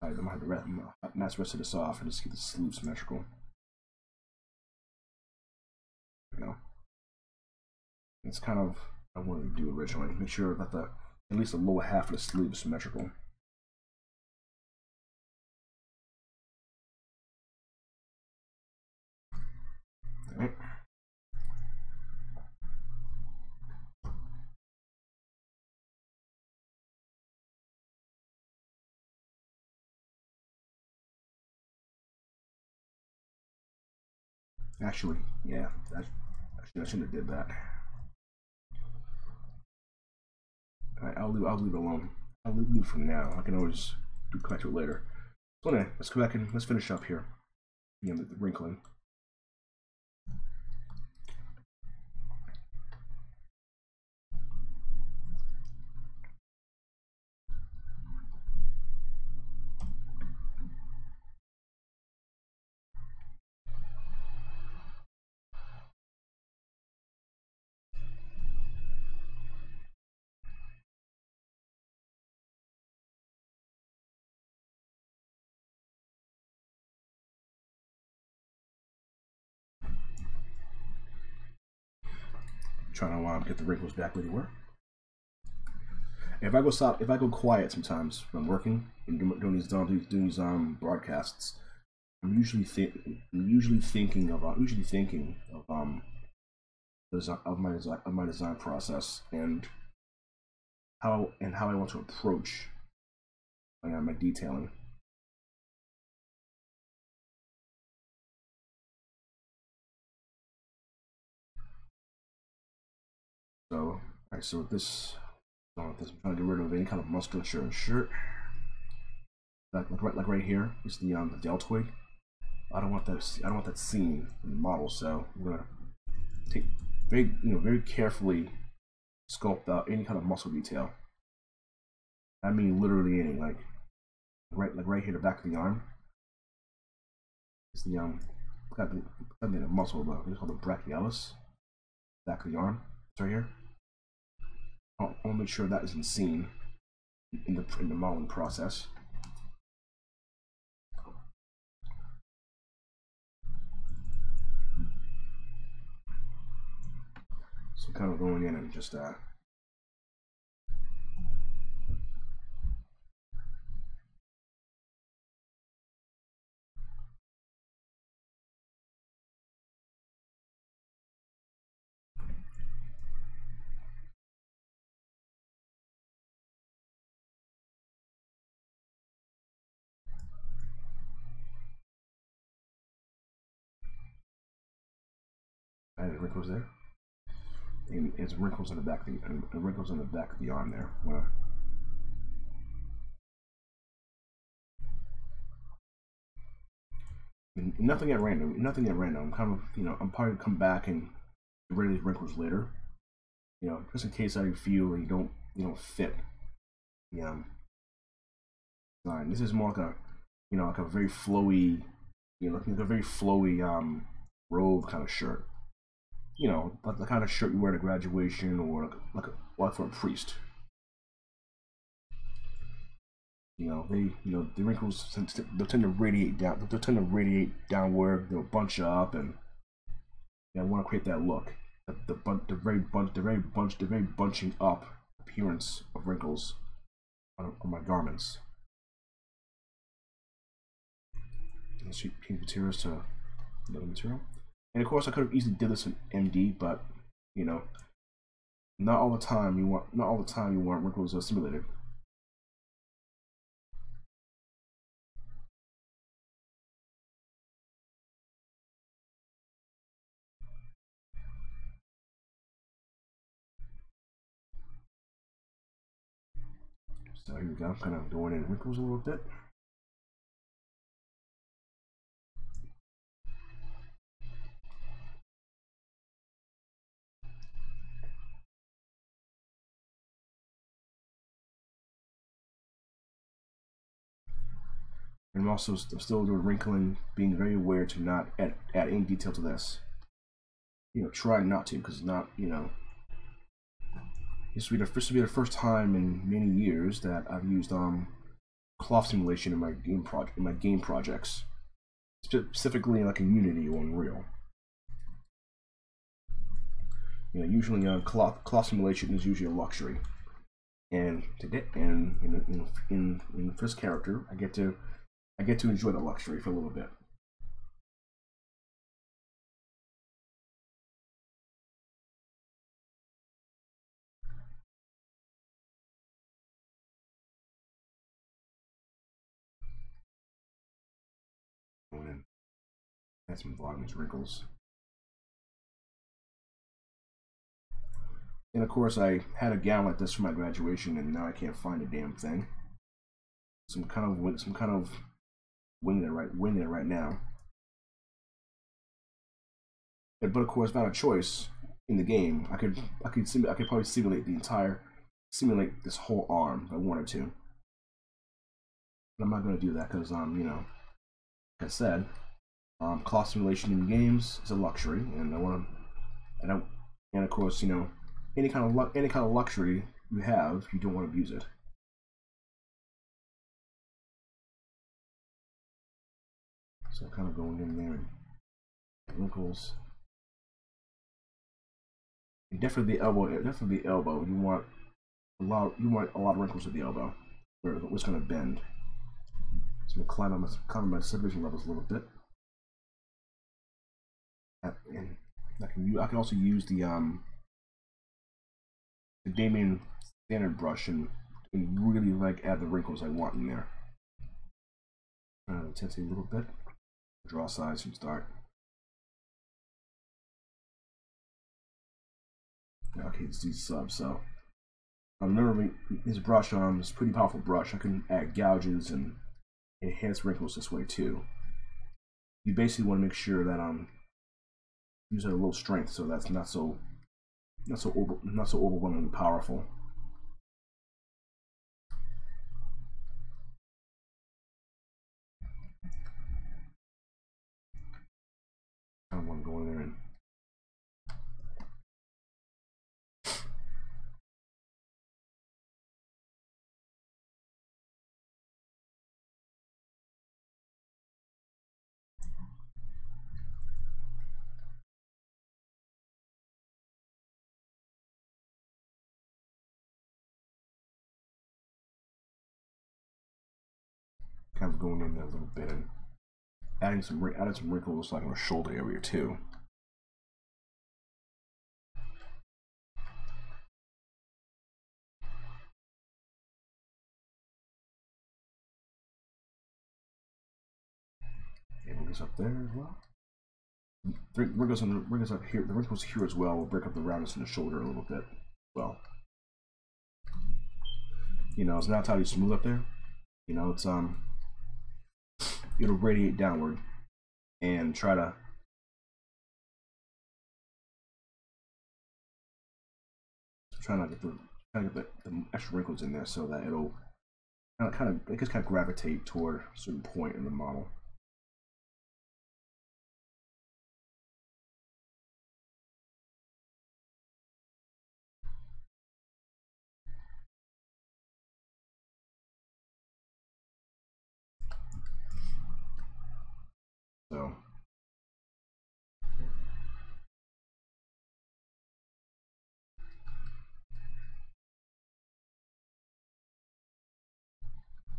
I'm gonna have to rest, mask rest of this off and just keep the sleeve symmetrical. There we go. It's kind of I wanted to do originally. Make sure that the at least the lower half of the sleeve is symmetrical. All right. Actually, yeah, I shouldn't have did that. I'll leave. I'll leave alone. I'll leave it for now. I can always do back to it later. So anyway, let's go back and let's finish up here. You know, the, the wrinkling. Trying to um, get the wrinkles back where they were. if I go stop, if I go quiet sometimes when I'm working and doing these doing these, um broadcasts, I'm usually think I'm usually thinking of uh, usually thinking of um of my design of my design process and how and how I want to approach my, uh, my detailing. So, all right, so with this, with this, I'm trying to get rid of any kind of musculature and shirt. Like, like right, like right here is the um the deltoid. I don't want that. I don't want that seen in the model. So I'm gonna take very, you know, very carefully sculpt out any kind of muscle detail. I mean, literally any, like right, like right here, the back of the arm. It's the um, got the, got the muscle, but it's called the brachialis. Back of the arm. It's right here. I'll, I'll make sure that isn't seen in the in the modeling process. So kind of going in and just uh, wrinkles there. And it's wrinkles on the back of the and wrinkles on the back of the arm there. nothing at random. Nothing at random. I'm kind of, you know, I'm probably come back and get rid of these wrinkles later. You know, just in case I feel you don't, you don't fit. Yeah. Um. This is more like a, you know, like a very flowy, you know, like a very flowy um robe kind of shirt. You know, like the kind of shirt you wear at a graduation or like, a, like for a priest. You know, they, you know, the wrinkles tend to, they tend to radiate down. They tend to radiate downward. They'll bunch up, and I want to create that look. The the, the very bunch, the very bunch, the very bunching up appearance of wrinkles on, on my garments. Let's change materials to another material. And of course, I could have easily did this in MD, but you know, not all the time you want, not all the time you want wrinkles are simulated. So here we go, kind of going in wrinkles a little bit. I'm also I'm still doing wrinkling, being very aware to not add, add any detail to this. You know, try not to, because not, you know, this will be the first will be the first time in many years that I've used um cloth simulation in my game project in my game projects, specifically like in Unity or Unreal. You know, usually uh, cloth cloth simulation is usually a luxury, and today and in in in, in this character, I get to I get to enjoy the luxury for a little bit. Add some volumes wrinkles. And of course, I had a gown like this for my graduation, and now I can't find a damn thing. Some kind of some kind of winging it right, winging it right now. But of course, not a choice in the game. I could, I could, sim I could probably simulate the entire, simulate this whole arm if I wanted to. But I'm not going to do that because, um, you know, like I said, um, cloth simulation in games is a luxury, and I want to, and I, and of course, you know, any kind of any kind of luxury you have, you don't want to abuse it. So kind of going in there and wrinkles. And definitely the elbow, definitely the elbow. You want a lot. You want a lot of wrinkles at the elbow, where it's going to bend. So I'm climb my climb my subdivision levels a little bit. And I can I can also use the um the Dam Standard brush and, and really like add the wrinkles I want in there. Uh, intensity a little bit draw size from start. Okay, let's do sub. So I remember his brush arm is pretty powerful brush. I can add gouges and enhance wrinkles this way too. You basically want to make sure that um using a little strength so that's not so not so over, not so overwhelmingly powerful. Kind of want to go in there and kind of going in there a little bit and adding some adding some wrinkles like on the shoulder area too. This up there as well. Wrinkles on the wrinkles up here. The wrinkles here as well will break up the roundness in the shoulder a little bit. Well, you know, it's not entirely smooth up there. You know, it's um it'll radiate downward. and try to trying to get the get the, the extra wrinkles in there so that it'll kind of kind of kind of gravitate toward a certain point in the model. So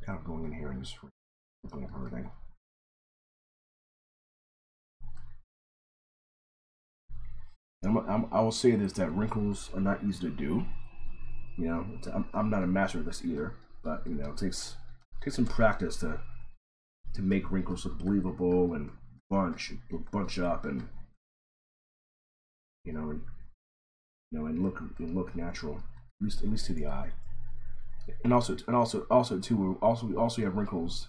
kind of going in here and just at everything. I'm, I'm, i will say this that wrinkles are not easy to do. You know, I'm, I'm not a master of this either, but you know, it takes takes some practice to to make wrinkles look believable and bunch bunch up and you know and you know and look and look natural at least at least to the eye. And also and also also too also also you have wrinkles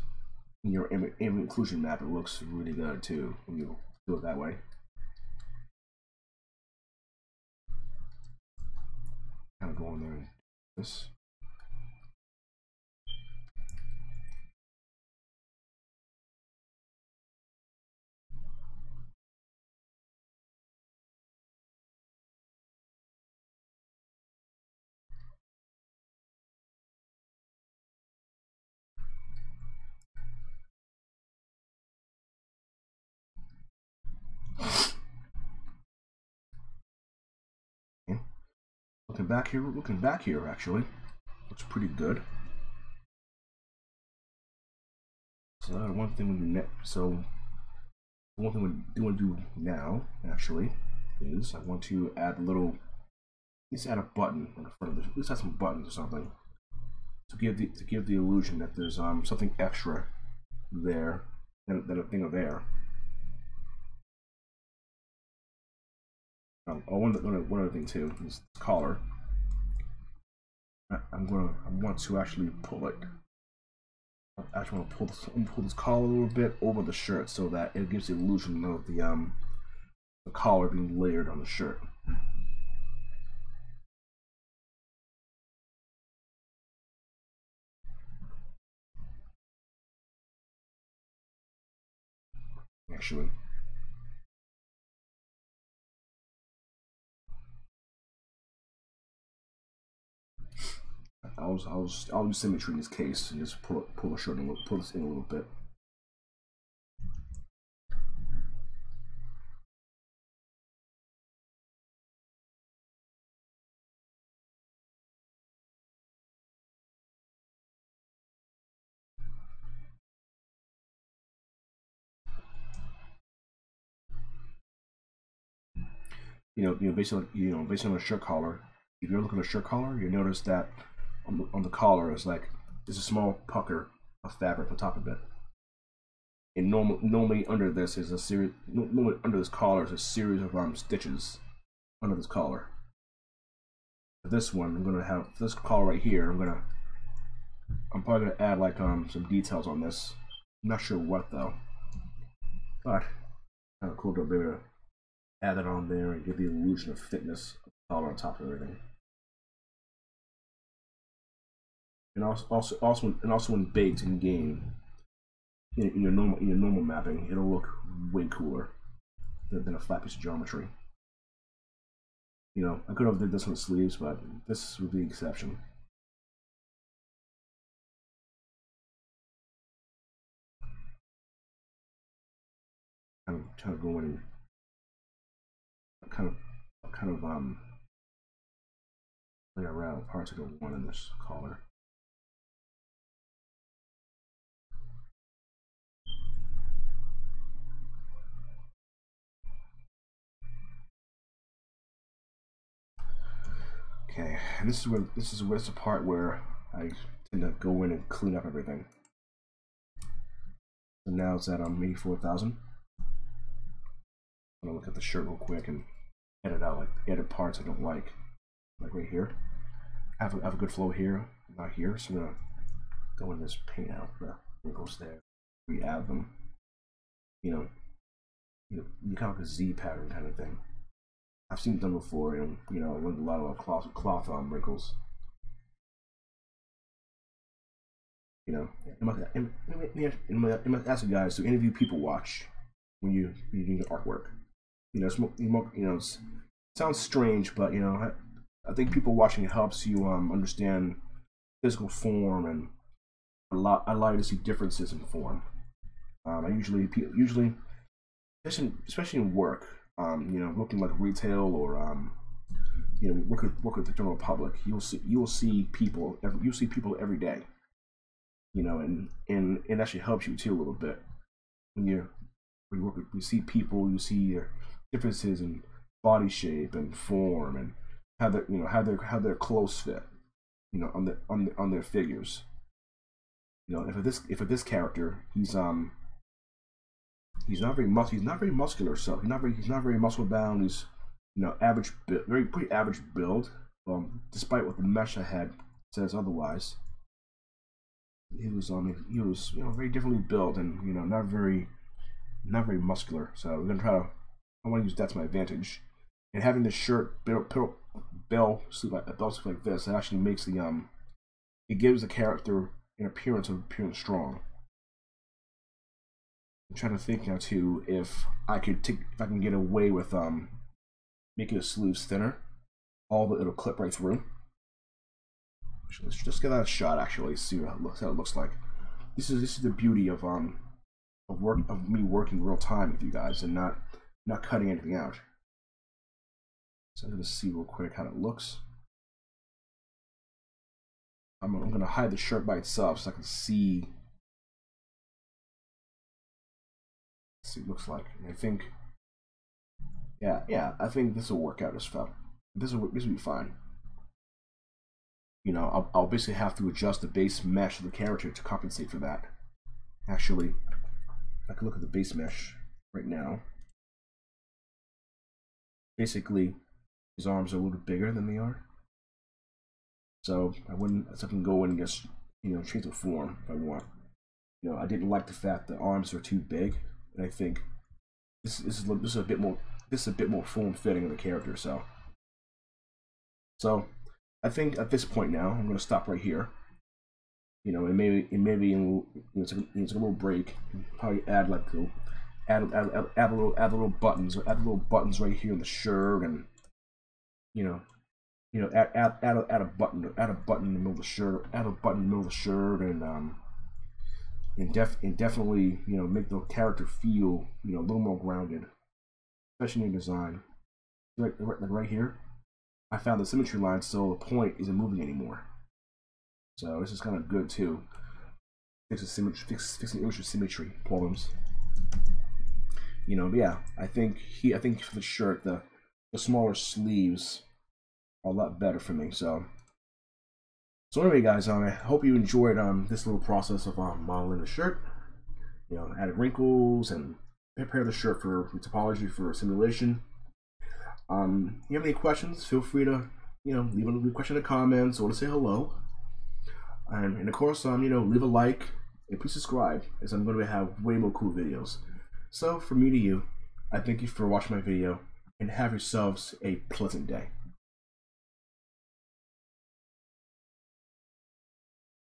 in your Im occlusion map. It looks really good too when you do it that way. Kind of going there and this Looking back here, looking back here, actually, looks pretty good. So one thing we do so one thing we do want to do now, actually, is I want to add a little, let's add a button in the front of this. Let's add some buttons or something to give the to give the illusion that there's um something extra there than, than a thing of air. Um, oh, one, one, one other thing too is collar. I'm gonna I want to actually pull it. I actually want to pull this pull this collar a little bit over the shirt so that it gives the illusion of the um the collar being layered on the shirt. Actually. I'll I'll I'll use symmetry in this case and just pull pull the shirt and pull this in a little bit. You know, you know, on you know, based on the shirt collar. If you're looking at a shirt collar, you notice that on the, on the collar is like there's a small pucker of fabric on top of it. And normal, normally under this is a series. Normally under this collar is a series of um stitches under this collar. For this one, I'm gonna have this collar right here. I'm gonna, I'm probably gonna add like um some details on this. I'm not sure what though, but kind of cool to be able to add it on there and give the illusion of the collar on top of everything. And also also also and also when baked in game in, in, your normal in your normal mapping, it'll look way cooler than, than a flat piece of geometry. You know, I could have did this on sleeves, but this would be the exception. Kind of, kind of going kind of, kind of um, lay around parts of the one in this collar. Okay, and this is where this is where's the part where I tend to go in and clean up everything. So now it's at um 84,000. I'm gonna look at the shirt real quick and edit out like edit parts I don't like, like right here. I have a, have a good flow here, not here. So I'm gonna go in this paint out the wrinkles there. We add them, you know, you know, kind of like a Z pattern kind of thing. I've seen it done before, and you know, a lot of cloth cloth um, wrinkles. You know, I'm gonna ask you guys to interview people watch when you when you do your artwork. You know, it's more, you know, sounds strange, but you know, I, I think people watching helps you um understand physical form and a lot. I like to see differences in form. Um, I usually usually especially especially in work, um, you know, looking like retail or um, you know, work with, work with the general public, you'll see you will see people every, you'll see people every day. You know, and and it actually helps you too a little bit when you when you work with you see people, you see differences in body shape and form and how their you know how their how their clothes fit, you know, on the on the, on their figures. You know, if this if this character, he's um He's not very mus- He's not very muscular. So he's not very. He's not very muscle bound. He's you know average, very pretty average build. Um, despite what the mesh I had says otherwise. He was on. um he was you know very differently built and you know not very not very muscular. So we're gonna try to. I want to use that to my advantage. And having this shirt bell bell sleeve like a bell like this, it actually makes the um it gives the character an appearance of appearing strong. I'm trying to think now too if I could take if I can get away with um making the sleeves thinner, all the it'll clip right through. Let's just get that a shot actually, see how it looks how it looks like. This is this is the beauty of um of work of me working real time with you guys and not not cutting anything out. So I'm gonna see real quick how it looks. I'm, I'm gonna hide the shirt by itself so I can see see looks like. I think, yeah, yeah, I think this will work out as well. This will this will be fine. You know, I'll, I'll basically have to adjust the base mesh of the character to compensate for that. Actually, I can look at the base mesh right now. Basically, his arms are a little bigger than they are. So I wouldn't, so I can go in and just, you know, change the form if I want. You know, I didn't like the fact the arms are too big, and I think this, this is this is a bit more this is a bit more form fitting of the character. So, so I think at this point now I'm going to stop right here. You know, and maybe and maybe in it's, a, it's a little break. Probably add like the add, add, add, add a little add a little buttons add a little buttons right here in the shirt and you know you know add add add a, add a button add a button in the middle of the shirt add a button in the middle of the shirt and um and def and definitely you know make the character feel you know a little more grounded, especially in design. Right, right, like right here, I found the symmetry line, so the point isn't moving anymore. So this is kind of good too. Fixes symmetry, fix, fixing image symmetry problems. You know, yeah, I think he, I think for the shirt, the the smaller sleeves are a lot better for me. So so anyway, guys, um, I hope you enjoyed um, this little process of um, modeling the shirt. You know, added wrinkles and prepare the shirt for topology for simulation. Um, you have any questions, feel free to you know leave a question in the comments or to say hello. And, and of course, um, you know, leave a like and please subscribe, as I'm going to have way more cool videos. So, from me to you, I thank you for watching my video and have yourselves a pleasant day.